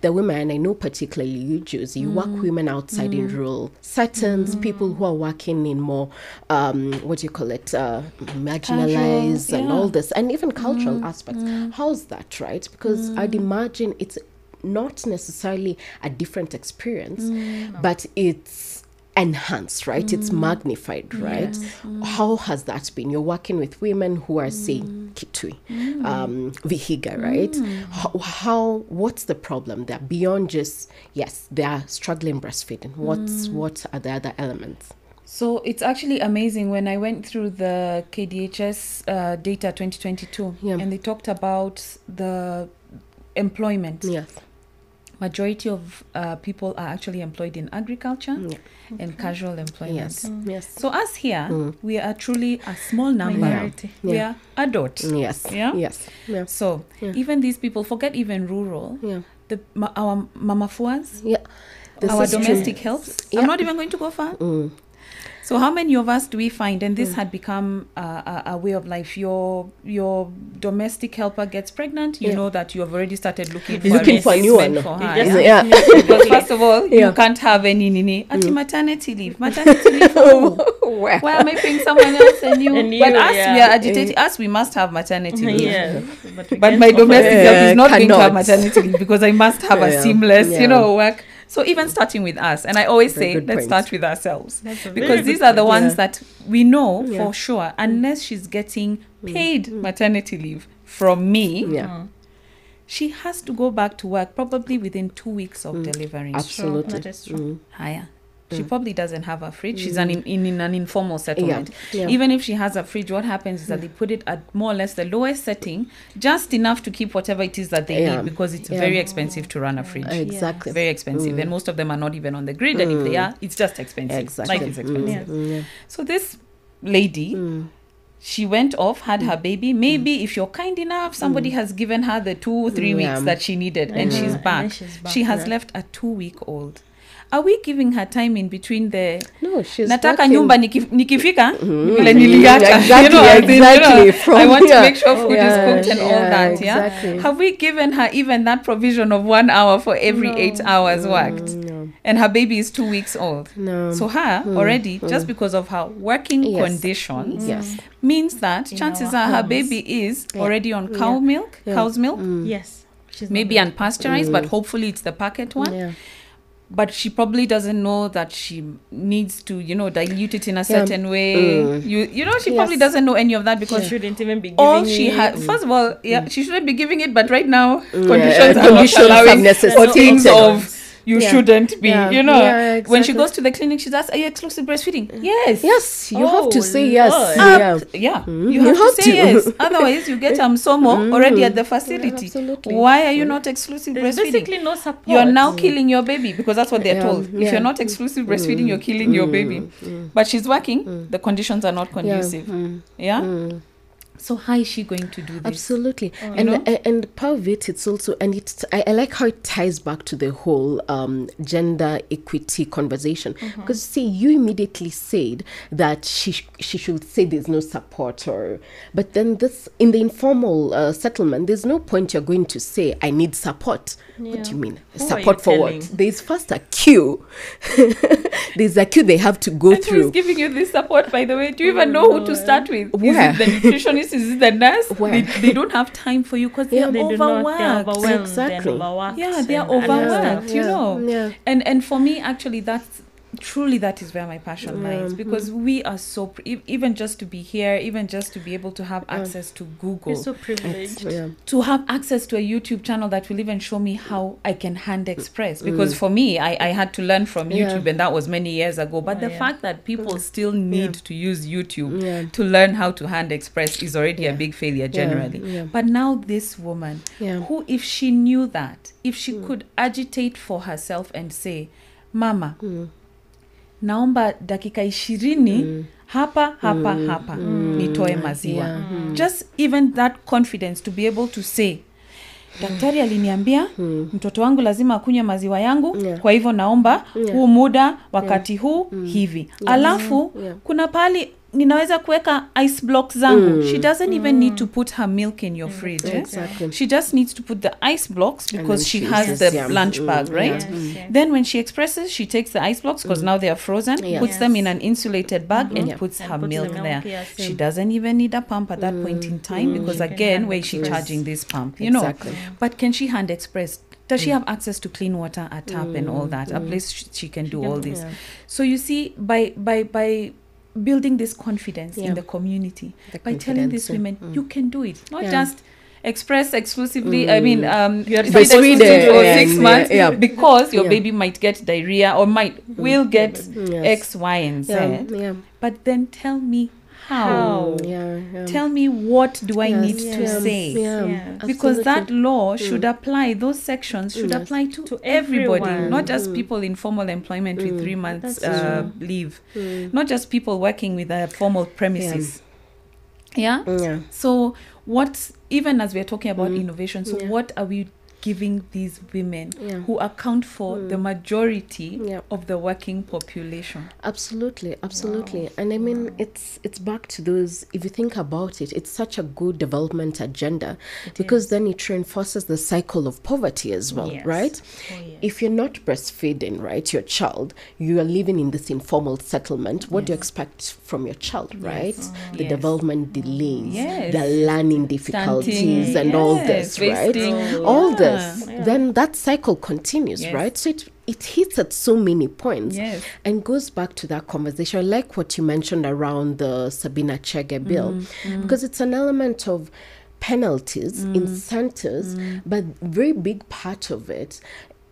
The women, I know particularly you, Josie, you work women outside in rural settings, people who are working in more, um, what do you call it, uh, marginalized and yeah. all this, and even cultural aspects. How's that, right? Because I'd imagine it's not necessarily a different experience, mm. but it's enhanced, right? It's mm. magnified, right? Mm. How has that been? You're working with women who are, saying Kitui, um, Vihiga, right? How, how, what's the problem there beyond just, yes, they are struggling breastfeeding? What's, what are the other elements? So it's actually amazing when I went through the KDHS uh, data 2022 Yeah. and they talked about the employment. Yes. Majority of uh, people are actually employed in agriculture Yeah. and casual employment. Yes. Yes. So us here, we are truly a small number. Minority. We Yeah. are adult. Yes. Yeah? Yes. Yeah. So Yeah. even these people, forget even rural, Yeah. the ma- our mama fuas, Yeah. This our is true. domestic helps. Yeah. I'm not even going to go far. Mm. So how many of us do we find, and this hmm. had become a, a, a way of life? Your your domestic helper gets pregnant, you Yeah. know that you have already started looking for Looking a for a new one. for her. You yeah? Yeah. Because first of all, Yeah. you can't have any nini. Ati hmm. maternity leave. Maternity leave. for who? Where? Why am I paying someone else and you? A but new, us, we are agitating. Us, we must have maternity leave. yes. But, But my domestic help Yeah, is not going to have maternity leave because I must have a seamless, yeah. you know, work. So even starting with us, and I always Very say, let's point. start with ourselves That's a very because these are the point. ones Yeah. that we know Yeah. for sure, unless she's getting mm. Mm. paid mm. maternity leave from me, Yeah. she has to go back to work probably within two weeks of delivering. Absolutely. that is true. Mm. Higher. She mm. probably doesn't have a fridge. She's an in, in, in an informal settlement. yeah. Even if she has a fridge, what happens is that mm. they put it at more or less the lowest setting, just enough to keep whatever it is that they Yeah. need because it's Yeah. very expensive to run a fridge. Exactly. Very expensive, and most of them are not even on the grid. And if they are, it's just expensive. Exactly. Mm, expensive. mm, yeah. So this lady, she went off, had her baby. Maybe if you're kind enough, somebody has given her the two, three Yeah. weeks that she needed, and she's back. she's back, She has yeah. left a two-week-old. Are we giving her time in between the No, she's nataka working. nyumba nikif- nikifika Mhm. vile niliacha Exactly, you know, as you know, exactly. From I want here. to make sure food Yeah, is cooked and all yeah, that yeah exactly. have we given her even that provision of one hour for every eight hours mm, worked No. and her baby is two weeks old No. so her mm, already mm. just because of her working Yes. conditions Yes. means that In chances our are her baby is Yeah. already on cow Yeah. milk Yeah. cow's milk Yes. She's maybe going- unpasteurized but hopefully it's the packet one Yeah. But she probably doesn't know that she needs to you know dilute it in a Yeah. certain way Mm. you you know she probably doesn't know any of that because She because shouldn't even be giving all she it. had first of all yeah she shouldn't be giving it but right now Mm, conditions yeah, are conditions not have allowing necessitated. for things of you Yeah. shouldn't be Yeah. you know Yeah, when she goes to the clinic she's asked are you exclusive breastfeeding yes Yes, you have to Oh, say yes. Lord. Yeah. yeah Mm, you have, you have to say to. yes otherwise you get um somo already at the hmm. facility absolutely. why are you hmm. not exclusive There's breastfeeding basically no support. you are now killing your baby because that's what they're Yeah, told. If you're not exclusive breastfeeding, hmm. you're killing your baby. But she's working, the conditions are not conducive. Mm, Yeah. So how is she going to do this? Absolutely, You and know? and part of it, it's also and it's I, I like how it ties back to the whole um, gender equity conversation Mm-hmm. because see, you immediately said that she she should say there's no support or, but then this in the informal uh, settlement, there's no point you're going to say I need support. What do you mean Who support you for telling? what? There's first a queue. there's a queue they have to go And through. is giving you this support, by the way? Do you even know who to start with? Where? Is it the nutritionist? Is the nurse? Where? They, they don't have time for you because Yeah, they're They overworked. They're overwhelmed. Exactly. And overworked. Yeah, they are overworked. Yeah, you know. yeah. And and for me, actually, that's truly that is where my passion Yeah, lies because we are so pr- even just to be here, even just to be able to have access to Google, You're so privileged. Yeah. to have access to a YouTube channel that will even show me how I can hand express. Mm. Because for me, I, I had to learn from Yeah. YouTube, and that was many years ago. But Oh, the yeah. fact that people still need to use YouTube Yeah. to learn how to hand express is already Yeah. a big failure generally. yeah. But now, this woman, Yeah. who, if she knew that, if she Mm. could agitate for herself and say, Mama, Mm. Naomba dakika ishirini mm. hapa hapa mm. hapa mm. nitoe maziwa Yeah. just even that confidence to be able to say daktari aliniambia mtoto wangu lazima akunywe maziwa yangu Yeah. kwa hivyo naomba Yeah. huu muda wakati yeah. huu mm. hivi yeah. alafu Yeah. kuna pahali ninaweza kuweka ice block zangu she doesn't even need to put her milk in your mm, fridge eh? Exactly. she just needs to put the ice blocks because she she has the yeah. lunch Mm, bag right Yes, yes. then when she expresses she takes the ice blocks because now they are frozen Mm. Yeah. puts them in an insulated bag and Yeah. puts And her puts the milk milk, there yes. she doesn't even need a pump at that point in time because She again where is she express. charging this pump you know Exactly. but can she hand express does she have access to clean water a tap and all that a place sh- she can do all this yeah. so you see by by by building this confidence Yeah. in the community The by telling these confidence, women you mm. can do it not Yeah. just express exclusively i mm. mean um you are Breastfeed, for six and, months yeah. because your Yeah. baby might get diarrhea or might mm. will get Yes. x y and z Yeah. Yeah. but then tell me how, How? Yeah. yeah. tell me what do i Yes, need to yeah, say Yeah. Because that law mm. should apply those sections should Yes. apply to, To everybody everyone. not just mm. people in formal employment with three months uh, leave not just people working with a formal premises yeah, Yeah. so what even as we're talking about innovation so what are we giving these women Yeah. who account for hmm. the majority Yeah. of the working population Absolutely, absolutely. And I mean it's it's back to those if you think about it, it's such a good development agenda because then it reinforces the cycle of poverty as well, Yes. right? Oh, yes. If you're not breastfeeding, right, your child, you are living in this informal settlement, what do you expect from your child, right? Oh, the Yes. development delays, Yes. the learning difficulties Stunting, and all this, right? wasting. All Yeah. Then that cycle continues, Yes. right? So it it hits at so many points Yes. and goes back to that conversation. I like what you mentioned around the Sabina Chege bill mm-hmm. Mm-hmm. because it's an element of penalties, mm. incentives, mm. but very big part of it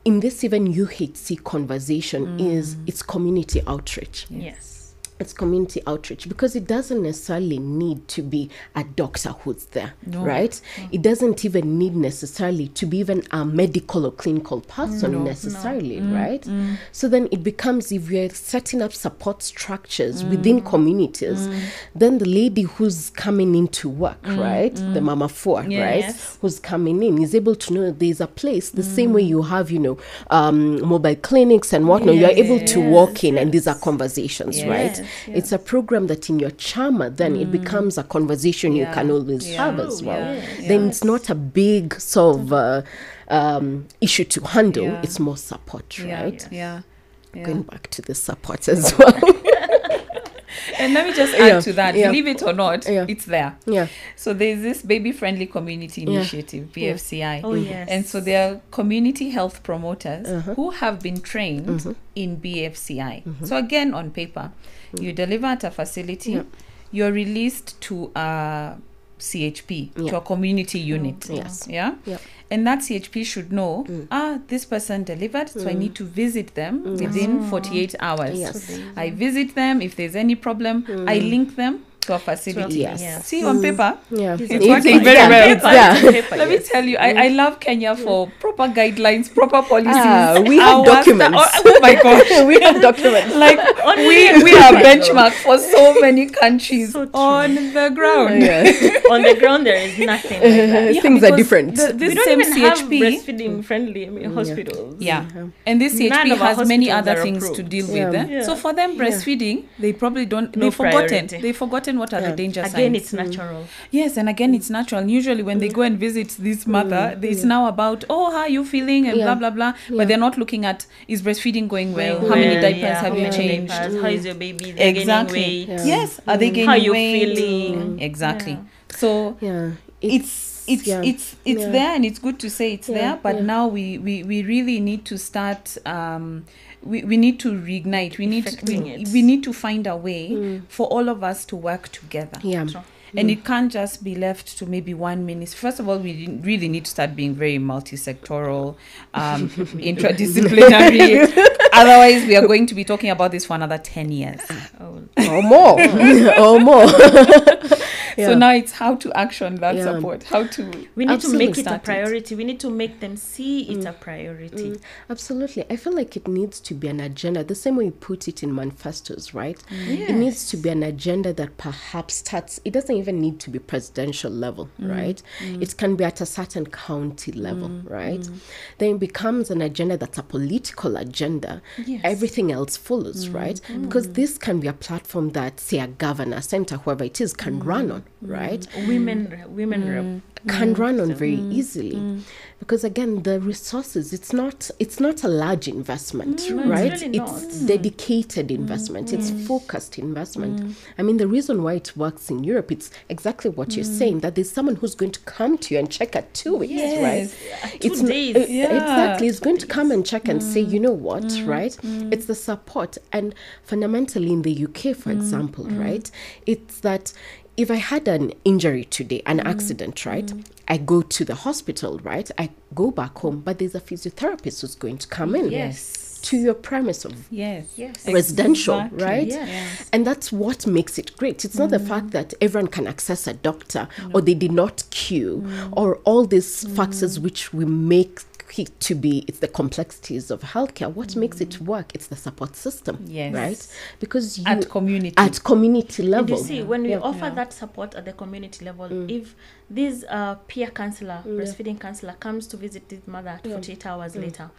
in this even UHC conversation mm. is it's community outreach Yes. It's community outreach because it doesn't necessarily need to be a doctor who's there, No. right? It doesn't even need necessarily to be even a medical or clinical person necessarily, mm, right? Mm. So then it becomes if we're setting up support structures mm. within communities, then the lady who's coming into work, right? The mama fua, right? Who's coming in is able to know there's a place the same way you have, you know, um, mobile clinics and whatnot. You're able to walk in and these are conversations, Yes, It's a program that in your chama, then it becomes a conversation you can always yeah, have as well. yeah, Then it's not a big sort of uh, um, issue to handle. Yeah. It's more support, yeah right? yeah, yeah. Going back to the support as well. And let me just add Yeah, to that yeah. believe it or not Yeah. it's there yeah. So there's this baby friendly community Yeah. initiative, BFCI. Oh, yes. And so there are community health promoters Uh-huh. who have been trained Mm-hmm. in BFCI. So again, on paper, you deliver at a facility, Yeah. you're released to a CHP, to a community unit. Yes. Yeah. Yeah. And that CHP should know, Mm. ah, this person delivered, so I need to visit them within 48 hours. Yes. I visit them. If there's any problem, I Mm. link them to a facility. Yes. Yeah. See on paper. Yeah. It's It's working it's very there, well. it's there. Paper, Let me tell you, I, I love Kenya for proper guidelines, proper policies. Ah, we have Our documents. sta- oh, oh my gosh. we have documents. like we we are paper. benchmark for so many countries So on the ground. Yes. on the ground there is nothing like that. Yeah, Things are different. the- we this don't same even have breastfeeding friendly I mean, hospitals. yeah, and this None CHP of has many other things to deal with. eh? So for them, breastfeeding, they probably don't. They've forgotten. They've forgotten what are Yeah. the danger Again, signs. it's mm. natural. Yes, and again, it's natural. And usually, when they mm. go and visit this mother, mm. it's now about, oh, how are you feeling, and Yeah. blah blah blah. Yeah. But they're not looking at is breastfeeding going well? Going how many diapers yeah, have how you many changed? diapers, How is your baby? They're Exactly. Gaining weight. Yeah. Yes, are they gaining weight? How you weight? feeling? Exactly. Yeah. So yeah. it's it's yeah. it's it's Yeah. there and it's good to say it's Yeah, there but yeah. now we, we we really need to start um we, we need to reignite we need Effecting we, we need to find a way for all of us to work together Yeah. True. and it can't just be left to maybe one ministry. First of all, we really need to start being very multi-sectoral, um, interdisciplinary. Otherwise, we are going to be talking about this for another ten years. Oh, Or more. or more. So now it's how to action that Yeah. support. How to we need to make it a Start it. priority. We need to make them see it mm. a priority. Mm. Absolutely. I feel like it needs to be an agenda, the same way we put it in manifestos, right? Mm. It needs to be an agenda that perhaps starts, it doesn't even need to be presidential level, Mm. right? Mm. It can be at a certain county level, right? Then it becomes an agenda that's a political agenda. Yes. Everything else follows, Mm. right? Because this can be a platform that, say, a governor, center, whoever it is, can run on, Mm. right? Women, women mm. rep. can run on very mm. easily. Because again the resources it's not it's not a large investment No, it's right? really it's dedicated investment. It's focused investment. I mean the reason why it works in europe it's exactly what you're saying that there's someone who's going to come to you and check at two weeks right? Two it's days. Yeah. exactly it's going to come and check and say you know what? Right? It's the support. And fundamentally in the uk for example right it's that if i had an injury today an accident right i go to the hospital right i go back home but there's a physiotherapist who's going to come in yes, to your premise of yes, Yes. residential, Exactly. right? Yes. And that's what makes it great. It's not the mm. fact that everyone can access a doctor or they did not queue mm. or all these factors mm. which we make it to be it's the complexities of healthcare what makes it work it's the support system Yes. right because you At community. at community And level you see, when we Yeah. offer Yeah. that support at the community level, mm. if this uh, peer counselor, mm. breastfeeding counselor, comes to visit this mother 48 hours mm. later,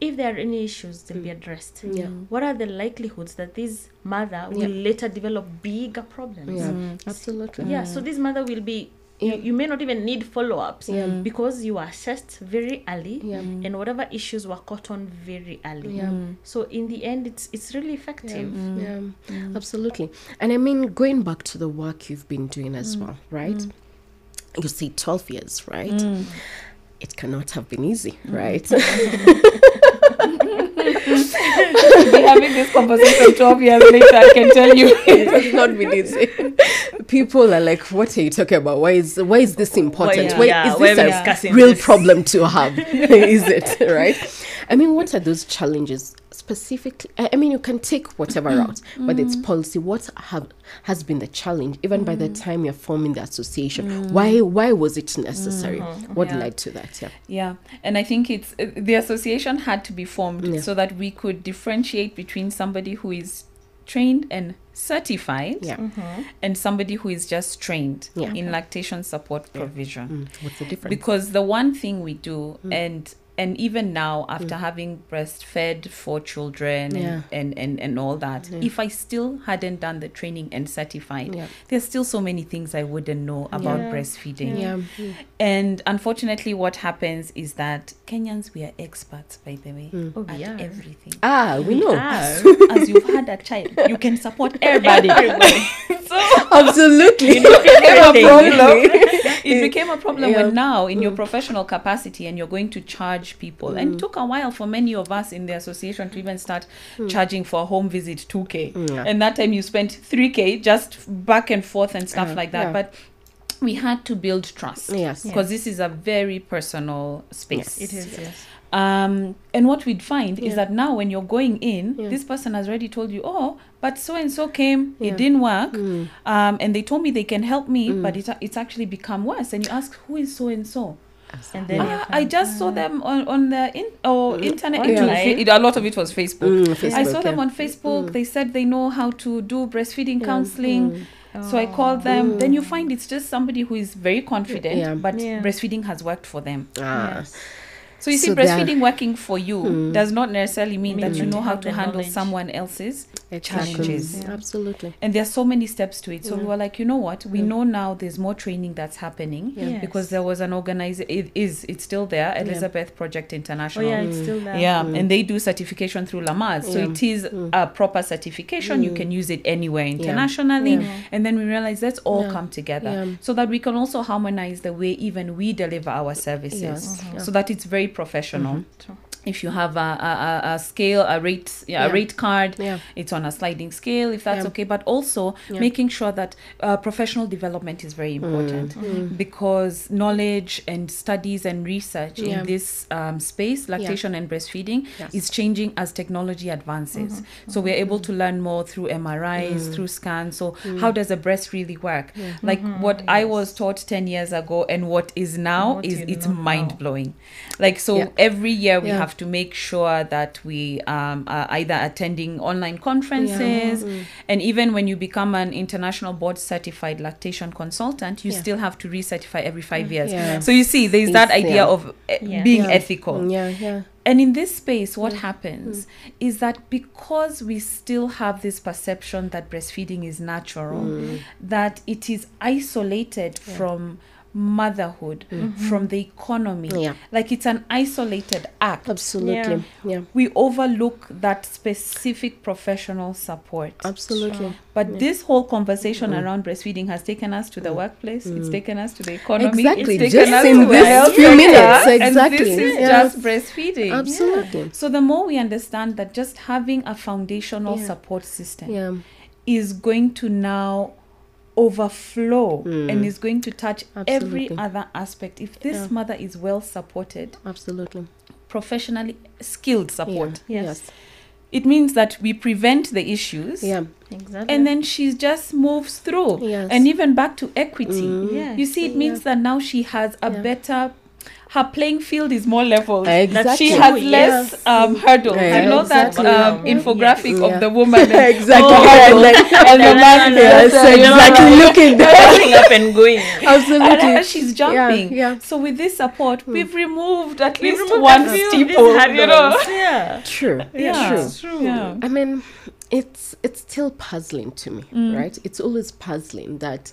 if there are any issues, they'll be addressed. Yeah. What are the likelihoods that this mother will later develop bigger problems? yeah absolutely Yeah, so this mother will be. Yeah. You, you may not even need follow ups Yeah. because you are assessed very early Yeah. and whatever issues were caught on very early. Yeah. Mm. So in the end, it's it's really effective. Yeah, mm. Mm. absolutely. And I mean, going back to the work you've been doing as Mm. well, right? You say 12 years, right? It cannot have been easy, Mm. right? be having this conversation 12 years later, I can tell you. it has not been easy. People are like, "What are you talking about? Why is why is this important? yeah, Why, yeah, is why this a real this?" problem to have? is it right? I mean, what are those challenges specifically? I mean, you can take whatever mm. route, but it's mm. policy. What have has been the challenge, even by the mm. time you're forming the association? Why why was it necessary? Mm-hmm. What Yeah. led to that? Yeah. Yeah, and I think it's uh, the association had to be formed Yeah. so that we could differentiate between somebody who is trained and certified Yeah. Mm-hmm. and somebody who is just trained Yeah. in lactation support provision. Mm, What's the difference? Because the one thing we do and and even now after having breastfed four children Yeah. and, and, and, and all that, if I still hadn't done the training and certified, Yeah. there's still so many things I wouldn't know about Yeah. breastfeeding. yeah. And unfortunately, what happens is that Kenyans, we are experts, by the way, Oh, we at are. everything. Ah, we know. As as you've had a child, you can support everybody. so Absolutely. it became a Everything. problem. It became a problem Yeah. when now, in your mm. professional capacity, and you're going to charge people. And it took a while for many of us in the association to even start mm. charging for a home visit 2K. Yeah. And that time you spent 3K just back and forth and stuff Yeah. like that. Yeah. But we had to build trust Yes. because this is a very personal space. It is, yes. Um, and what we'd find Yeah. is that now when you're going in, Yeah. this person has already told you, oh, but so and so came, Yeah. it didn't work, Mm. um, and they told me they can help me, Mm. but it, it's actually become worse. And you ask, who is so and so? And then Ah, I just saw them on, on the in, or Mm. internet. Yeah. Into Like- fa- it- a lot of it was Facebook. Mm, I Facebook, saw them on Facebook. Mm. They said they know how to do breastfeeding Yeah. counseling. Mm. So I called them. Mm. Then you find it's just somebody who is very confident, Yeah. but Yeah. breastfeeding has worked for them. Ah. Yes. So you see, So breastfeeding working for you Hmm. does not necessarily mean Mean that you know how to handle knowledge. someone else's. Exactly. challenges. Yeah. Absolutely. And there are so many steps to it. So we Yeah. were like, you know what? We Mm. know now there's more training that's happening Yeah. Yes. because there was an organizer. It is. It's still there. Elizabeth Project International. Oh International. yeah, Mm. it's still there. Yeah, Mm. and they do certification through Lamaz. So it is Mm. a proper certification. You Mm. can use it anywhere internationally. Yeah. And then we realize let's all Yeah. come together Yeah. so that we can also harmonize the way even we deliver our services. Yes. Yeah. So that it's very professional. Mhm. True. If you have a, a, a, a scale, a rate, yeah, Yeah. a rate card, Yeah. it's on a sliding scale if that's Yeah. okay but also Yeah. making sure that uh, professional development is very important Mm. because knowledge and studies and research Yeah. in this um, space lactation and breastfeeding Yes. is changing as technology advances so we're able to learn more through mris Mm. through scans so how does a breast really work Yeah. like Mhm, what i was taught 10 years ago and what is now What is it's mind blowing like so Yeah. every year we Yeah. have to make sure that we um, are either attending online conferences Mm. and even when you become an international board certified lactation consultant you Yeah. still have to recertify every five years Yeah. so you see there's that idea yeah. of Yeah. being Yeah. ethical Mm, Yeah. Yeah. and in this space, what Mm. happens is that because we still have this perception that breastfeeding is natural, Mm. that it is isolated Yeah. from motherhood, from the economy, Yeah. like it's an isolated act. Absolutely. Yeah. We overlook that specific professional support. Absolutely. But Yeah. this whole conversation Mm. around breastfeeding has taken us to the Mm. workplace. It's Mm. taken us to the economy. Exactly, It's taken just us in to this health few sector, minutes, And exactly, this is yeah. just breastfeeding. Absolutely. So the more we understand that just having a foundational Yeah. support system Yeah. is going to now overflow Mm. and is going to touch every other aspect. If this Yeah. mother is well supported, Absolutely. professionally skilled support, Yeah. Yes. it means that we prevent the issues Yeah. Exactly. and then she just moves through. Yes. And even back to equity. Mm. yeah. You see, it Yeah. means that now she has a Yeah. better, her playing field is more level. Exactly. She has yes. less um, hurdles. Yeah, you know exactly. that um, Yeah. infographic Yeah. of the woman. and- exactly. Oh, and hurdles. and the man yes, just, you know, exactly. Looking there. Getting up and going. Absolutely. and she's jumping. Yeah. So with this support, we've removed at We've least removed one a few steeple. You know. hurdles. Yeah. True. Yeah. True. It's true. Yeah. I mean, it's it's still puzzling to me, Mm. right? It's always puzzling that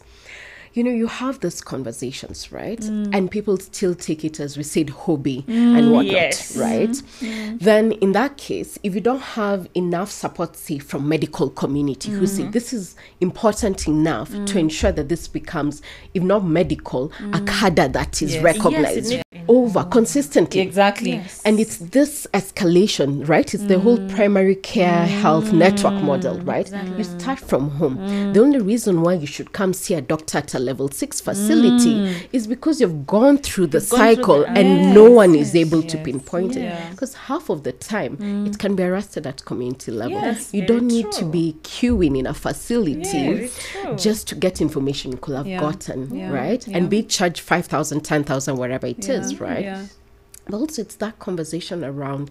you know you have these conversations, right? Mm. And people still take it as we said hobby and whatnot, yes. right? Mm. Then in that case, if you don't have enough support, say from medical community who Mm-hmm. say this is important enough Mm. to ensure that this becomes, if not medical, a cadre that is Yes. recognized Yes, over consistently. Exactly. Yes. And it's this escalation, right? It's the whole primary care mm. health network model, mm. right? You start from home. Mm. The only reason why you should come see a doctor at a level six facility is because you've gone through the gone through cycle the- and ah, no Yes, one is yes, able to yes, pinpoint it. yes. Because half of the time it can be arrested at community level. Yes, you don't need to be queuing in a facility Very just to get information you could have Yeah. gotten, Yeah. right? Yeah. And be charged 5,000, 10,000, whatever it is, Yeah. right? Yeah. but also it's that conversation around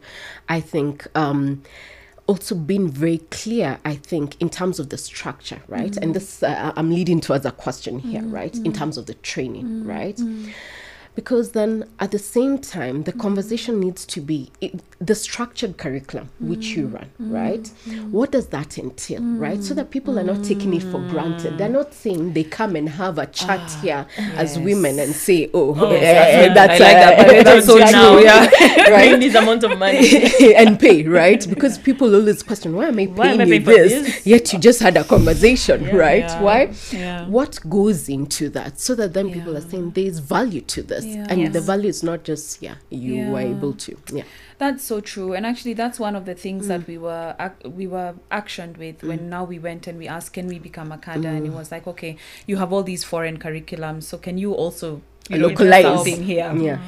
i think um also being very clear i think in terms of the structure right and this uh, i'm leading towards a question here right in terms of the training right because then at the same time the conversation needs to be it, the structured curriculum which you run mm. Mm. right? Mm. What does that entail right? So that people are not taking it for granted. They're not saying they come and have a chat ah, here as women and say oh, Oh, eh, yeah. that's I like that, that's so exactly, true, yeah. Right? This amount of money. and pay right? Because people always question why am i Why paying am I paying for this? this? yet you just had a conversation Yeah. right? Yeah. why? Yeah. what goes into that? So that then people are saying there's value to this Yeah. and the value is not just yeah you were able to yeah That's so true, and actually, that's one of the things Mm. that we were ac- we were actioned with when now we went and we asked, can we become a cadre? And it Mm. was like, okay, you have all these foreign curriculums, so can you also you do here? yeah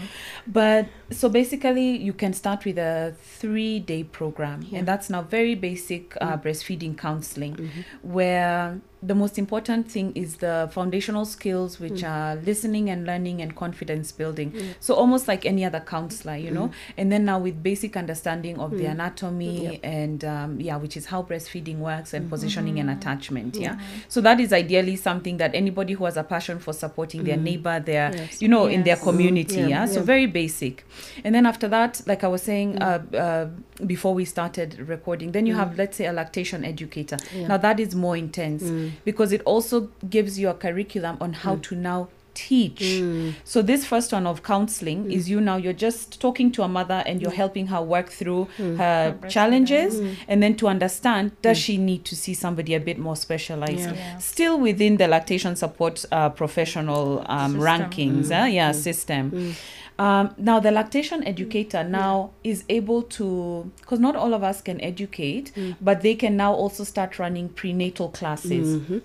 But so basically, you can start with a three day program, and that's now very basic uh, mm. breastfeeding counseling, mm-hmm. where the most important thing is the foundational skills, which mm. are listening and learning and confidence building. Mm. So, almost like any other counselor, you know, and then now with basic understanding of the anatomy and, um, yeah, which is how breastfeeding works and positioning and mm-hmm. attachment. Yeah. So, that is ideally something that anybody who has a passion for supporting their neighbor, their, Yes. you know, in their Yes. community. Yeah, Yeah. So, yeah. very basic. And then after that, like I was saying mm. uh, uh, before we started recording, then you mm. have, let's say, a lactation educator. Yeah. Now, that is more intense mm. because it also gives you a curriculum on how to now teach. So, this first one of counseling is you now, you're just talking to a mother and you're helping her work through her breastfeeding. challenges and then to understand does she need to see somebody a bit more specialized? Yeah. Yeah. Still within the lactation support uh, professional um, System. rankings, uh, yeah, system. Um, now the lactation mm. educator now is able to because not all of us can educate mm. but they can now also start running prenatal classes. Mm-hmm.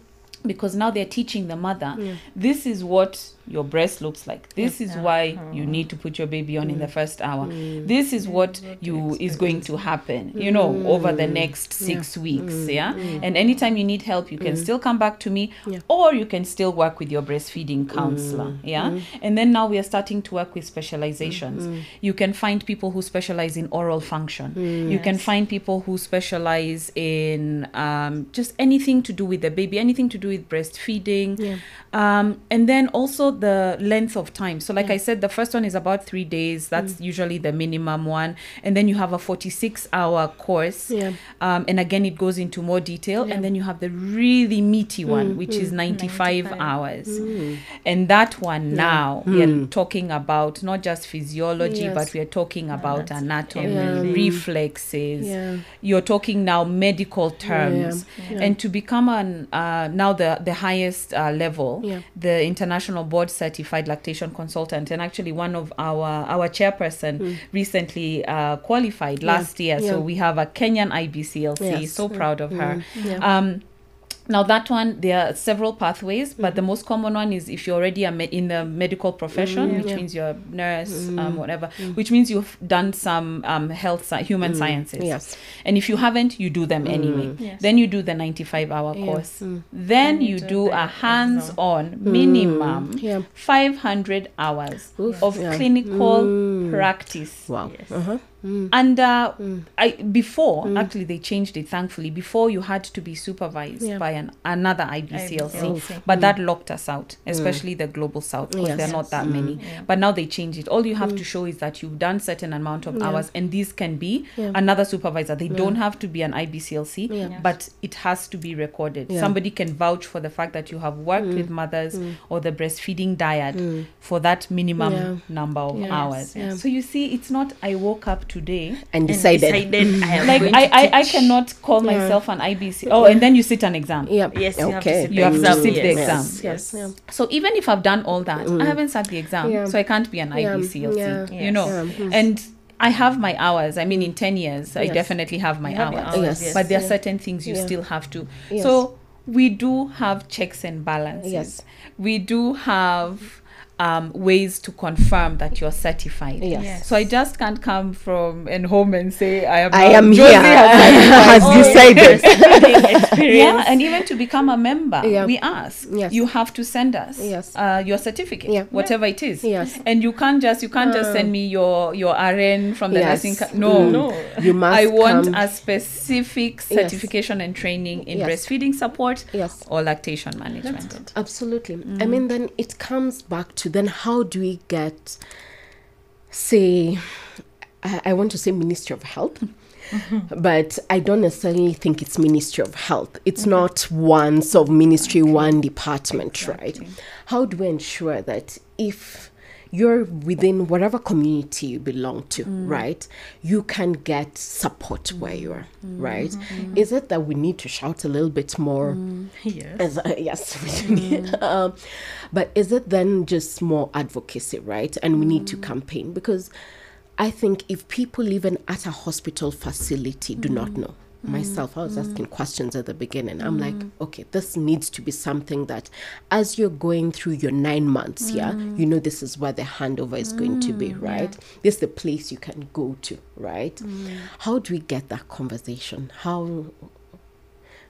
Because now they're teaching the mother. This is what your breast looks like. This is Yeah. why uh-huh. you need to put your baby on in the mm. first hour. Mm. This is what you is going to happen you know mm. over the next six weeks yeah? And anytime you need help you can still come back to me Yeah. or you can still work with your breastfeeding counselor yeah? And then now we are starting to work with specializations. You can find people who specialize in oral function. You can find people who specialize in um, just anything to do with the baby anything to do with breastfeeding. Yeah. Um, and then also the length of time. So like i said the first one is about three days. That's usually the minimum one. And then you have a 46 hour course. Yeah. um, and again it goes into more detail. Yeah. and then you have the really meaty one which is 95, 95. hours. And that one now we are talking about not just physiology Yes. but we are talking about anatomy everything. reflexes. Yeah. you're talking now medical terms. Yeah. and to become an uh, now the the highest uh, level Yeah. the international board certified lactation consultant and actually one of our our chairperson recently uh, qualified last year Hmm. Yeah. so we have a kenyan ibclc Yes. so proud of her Yeah. um now that one there are several pathways but the most common one is if you're already a me- in the medical profession which Yeah. means you're a nurse um, whatever which means you've done some um, health sci- human sciences Yes. and if you haven't you do them anyway Yes. then you do the 95 hour Yeah. course Mm. then you you do do a hands on minimum Yeah. 500 hours Oof. of Yeah. clinical Mm. practice Wow. Yes. Uh-huh. Mm. and uh, mm. I before mm. actually they changed it thankfully before you had to be supervised Yeah. by an another IBCLC, IBCLC. but oh. that locked us out especially the global south because Yes. there are not that many Yeah. but now they change it all you have to show is that you've done certain amount of Yeah. hours and these can be Yeah. another supervisor they don't have to be an IBCLC Yeah. But it has to be recorded Yeah. somebody can vouch for the fact that you have worked with mothers or the breastfeeding dyad for that minimum Yeah. number of Yes. hours Yeah. so you see it's not i woke up today And And decided. decided I like I, I, I cannot call Yeah. myself an IBC. Oh, and then you sit an exam. Yeah. Yes, you have to okay. sit You have to exam, sit the exam. Yes. yes. Yeah. So even if I've done all that, I mm. haven't sat the exam, Yeah. so I can't be an Yeah. IBCLC. Yeah. You know, Yeah. Mm-hmm. and I have my hours. I mean, in mm. ten years, I definitely have my have hours. hours, Yes. But there are Yeah. certain things you Yeah. still have to. Yes. So we do have checks and balances. Yes. We do have um, ways to confirm that you're certified. Yes. Yes. So I just can't come from and home and say I am. I am Josie here. has Has decided. experience. yeah, and even to become a member, Yeah. we ask. Yes. You have to send us Yes. uh, your certificate, Yeah. whatever it is. Yes. And you can't just you can't just Uh. send me your your RN from the Yes. nursing. Co- no, Mm. No. You must I want come. a specific certification and training in Yes. breastfeeding support Yes. or lactation management. That's good. Absolutely. I mean, then it comes back to then how do we get, say, I, I want to say Ministry of Health, mm-hmm. but I don't necessarily think it's Ministry of Health. It's mm-hmm. not one sort of ministry, one department, right? How do we ensure that if you're within whatever community you belong to, mm. right? You can get support where you are, mm-hmm. right? Mm-hmm. Is it that we need to shout a little bit more? Mm-hmm. Yes. As, uh, yes, we need- um, but is it then just more advocacy, right? And we need to campaign because I think if people even at a hospital facility do not know, myself, I was asking questions at the beginning. I'm like, okay, this needs to be something that as you're going through your nine months, yeah, you know, this is where the handover is going to be, right? This is the place you can go to, right? How do we get that conversation? How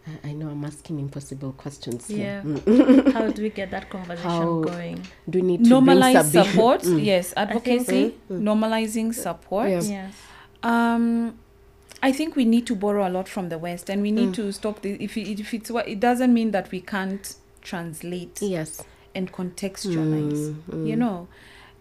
I- I know I'm asking impossible questions. here. Yeah. Mm. How do we get that conversation How- going? Do we need to Normalize bring support, Mm. yes. Advocacy, normalizing support. Yeah. Yes. Um, I think we need to borrow a lot from the West, and we need Mm. to stop the. If it, if it's what it doesn't mean that we can't translate Yes. and contextualize. Mm, You know,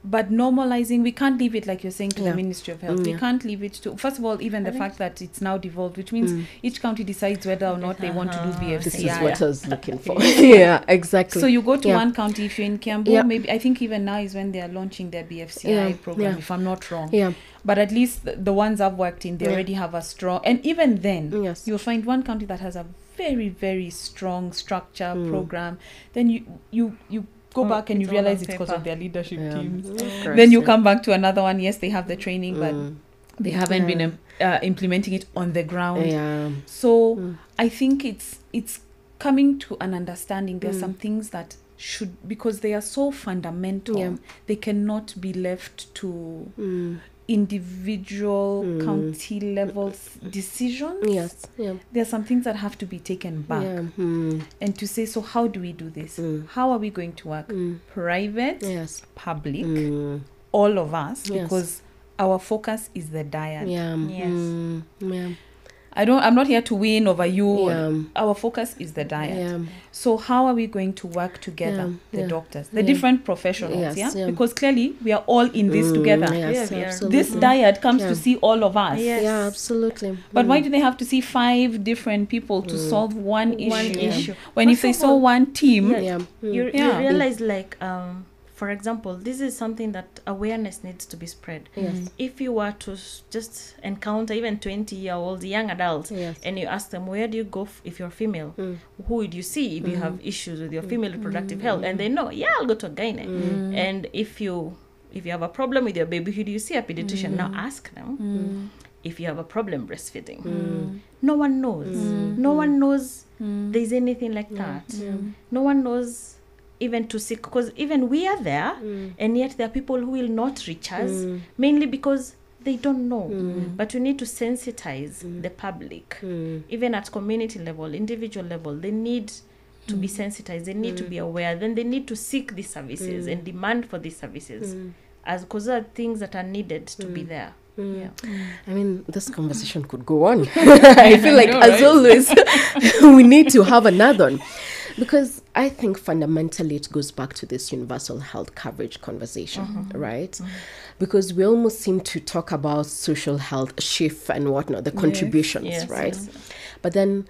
but normalizing, we can't leave it like you're saying to Yeah. the Ministry of Health. Mm, We can't leave it to. First of all, even the I think- fact that it's now devolved, which means Mm. each county decides whether or not they want to do Uh-huh. BFCI. This is Yeah. what I was looking for. yeah, exactly. So you go to Yeah. one county if you're in Kiambu, Yeah. maybe I think even now is when they are launching their BFCI Yeah, program, yeah. if I'm not wrong. yeah. But at least the, the ones I've worked in, they Yeah. already have a strong, and even then, Yes. you'll find one county that has a very very strong structure Mm. program. Then you you you go Oh, back and you it's all on realize it's because of their leadership Yeah. teams. Of Then you come back to another one. Yes, they have the training, but Mm. they haven't been Yeah. um, uh, implementing it on the ground. Yeah. So Mm. I think it's it's coming to an understanding. There's Mm. some things that should because they are so fundamental. Yeah. They cannot be left to Mm. Individual Mm. county levels decisions. Yes. Yeah. There are some things that have to be taken back Yeah. Mm. and to say, so how do we do this? Mm. How are we going to work? Mm. Private, Yes. public, Mm. all of us, Yes. because our focus is the dyad. Yeah. Yes. Mm. Yeah. I don't I'm not here to win over you. Yeah. Our focus is the dyad. Yeah. So how are we going to work together, Yeah, the yeah, doctors, the yeah. different professionals, Yes, yeah? yeah. Because clearly we are all in this Mm, together. Yes, Yeah, absolutely. This dyad comes Yeah. to see all of us. Yes. Yeah, absolutely. But Mm. why do they have to see five different people to solve one issue? One issue. When if they saw one team, Yeah. Yeah. Mm. You, Yeah. you realize, like, um, for example, this is something that awareness needs to be spread. Yes. If you were to just encounter even 20 year olds, young adults, Yes. and you ask them, where do you go f- if you're female? Mm. Who would you see if you mm-hmm. have issues with your female mm-hmm. reproductive health? And they know, yeah, I'll go to a gynae. Mm. And if you if you have a problem with your baby, who do you see? A pediatrician. Now mm-hmm. ask them mm. if you have a problem breastfeeding. Mm. No one knows. Mm. No one knows there's anything like that. No one knows even to seek because even we are there mm. and yet there are people who will not reach us mm. mainly because they don't know. Mm. But we need to sensitize the public. Mm. even at community level individual level they need to be sensitized they need to be aware then they need to seek these services and demand for these services as because there are things that are needed to be there. Yeah. I mean, this conversation could go on. I feel like, as always, we need to have another one. Because I think fundamentally it goes back to this universal health coverage conversation, mm-hmm. right? Mm-hmm. Because we almost seem to talk about social health SHIF and whatnot, the contributions, Yes, right? yes. But then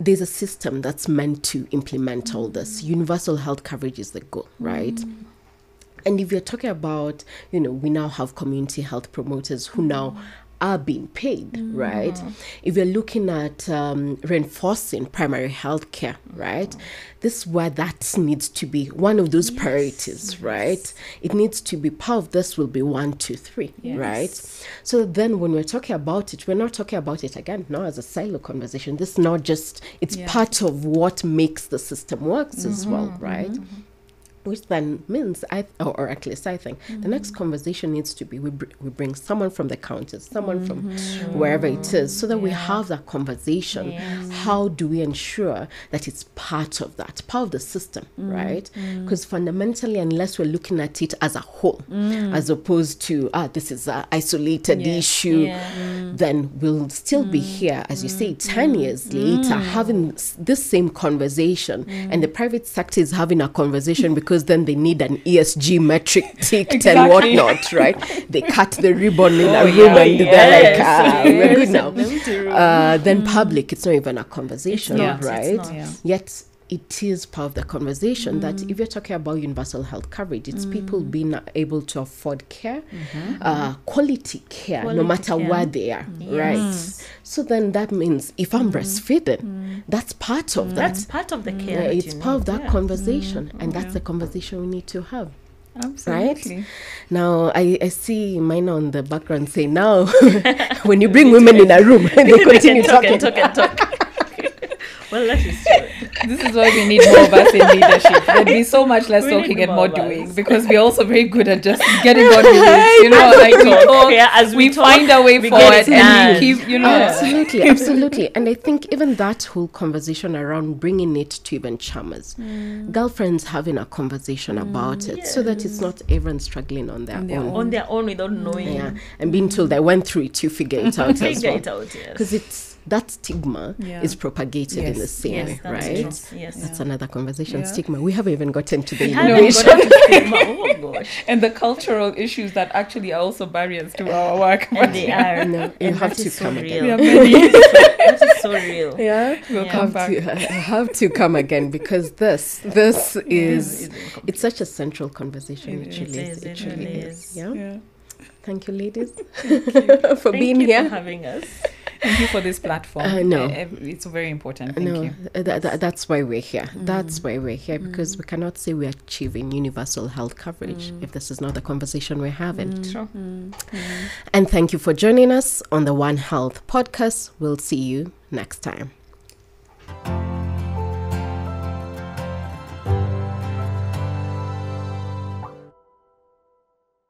there's a system that's meant to implement all mm-hmm. this. Universal health coverage is the goal, right? And if you're talking about, you know, we now have community health promoters who now are being paid, mm. right? Mm. If you're looking at um, reinforcing primary health care, mm. right? This is where that needs to be one of those priorities, right? It needs to be part of this will be one, two, three, right? So then when we're talking about it, we're not talking about it again now as a silo conversation. This is not just, it's Yeah. part of what makes the system works as mm-hmm. well, right? Mm-hmm. Which then means I or, or at least I think the next mm. conversation needs to be we, br- we bring someone from the counties, someone from mm-hmm. wherever it is, so that we have that conversation. How do we ensure that it's part of that, part of the system, right? Mm-hmm. Because fundamentally, unless we're looking at it as a whole, mm. as opposed to ah, this is an isolated issue, Yeah. Mm. then we'll still be here, as you say, 10 years later, having s- this same conversation. And the private sector is having a conversation because then they need an ESG metric ticked and whatnot, right? They cut the ribbon in a Oh, room yeah, and they're like, ah, we're good now. an empty room. Uh, then public, it's not even a conversation, not, right? Yet it is part of the conversation that if you're talking about universal health coverage, it's mm. people being able to afford care, mm-hmm. uh, quality care, no matter care. where they are, right? So then that means if I'm mm-hmm. breastfeeding, mm. that's part of mm. that. that's part of the care Yeah, it's part of that yeah. conversation, and that's the conversation we need to have. Absolutely. Now, I, I see mine on the background say, now, when you bring women in a room, they They continue talk talking. and talk and talk. well, that is true. This is why we need more of us in leadership. There'd be so much less We talking and more more doing because we're also very good at just getting what we need. You know, like we talk, talk, yeah, as we, we talk, find our way forward and we keep, you know. Absolutely, absolutely. And I think even that whole conversation around bringing it to even chamas, Mm. girlfriends having a conversation about it so that it's not everyone struggling on their, their own. On their own without knowing. Yeah, and being told I went through it, you figure it out as Figure well. it out, yes. Because it's that stigma Yeah. is propagated in the same yes, way, right? true. Yes. That's another conversation. Yeah. Stigma. We haven't even gotten to the I innovation. got. Oh gosh. And the cultural issues that actually are also barriers to our work. And they are. No, you and have to so come real. We are very- that is so real. Yeah, We'll Yeah. come have back. to, I have to come again because this this is is incomplete. it's such a central conversation. It It, really is, is. it It really really is. is. Yeah. Yeah. Thank you, ladies, for Thank being you here. for having us. Thank you for this platform. Uh, no. Uh, It's very important. Thank no, you. uh, tha- tha- that's why we're here. That's why we're here because we cannot say we're achieving universal health coverage if this is not the conversation we're having. True. And thank you for joining us on the One Health podcast. We'll see you next time.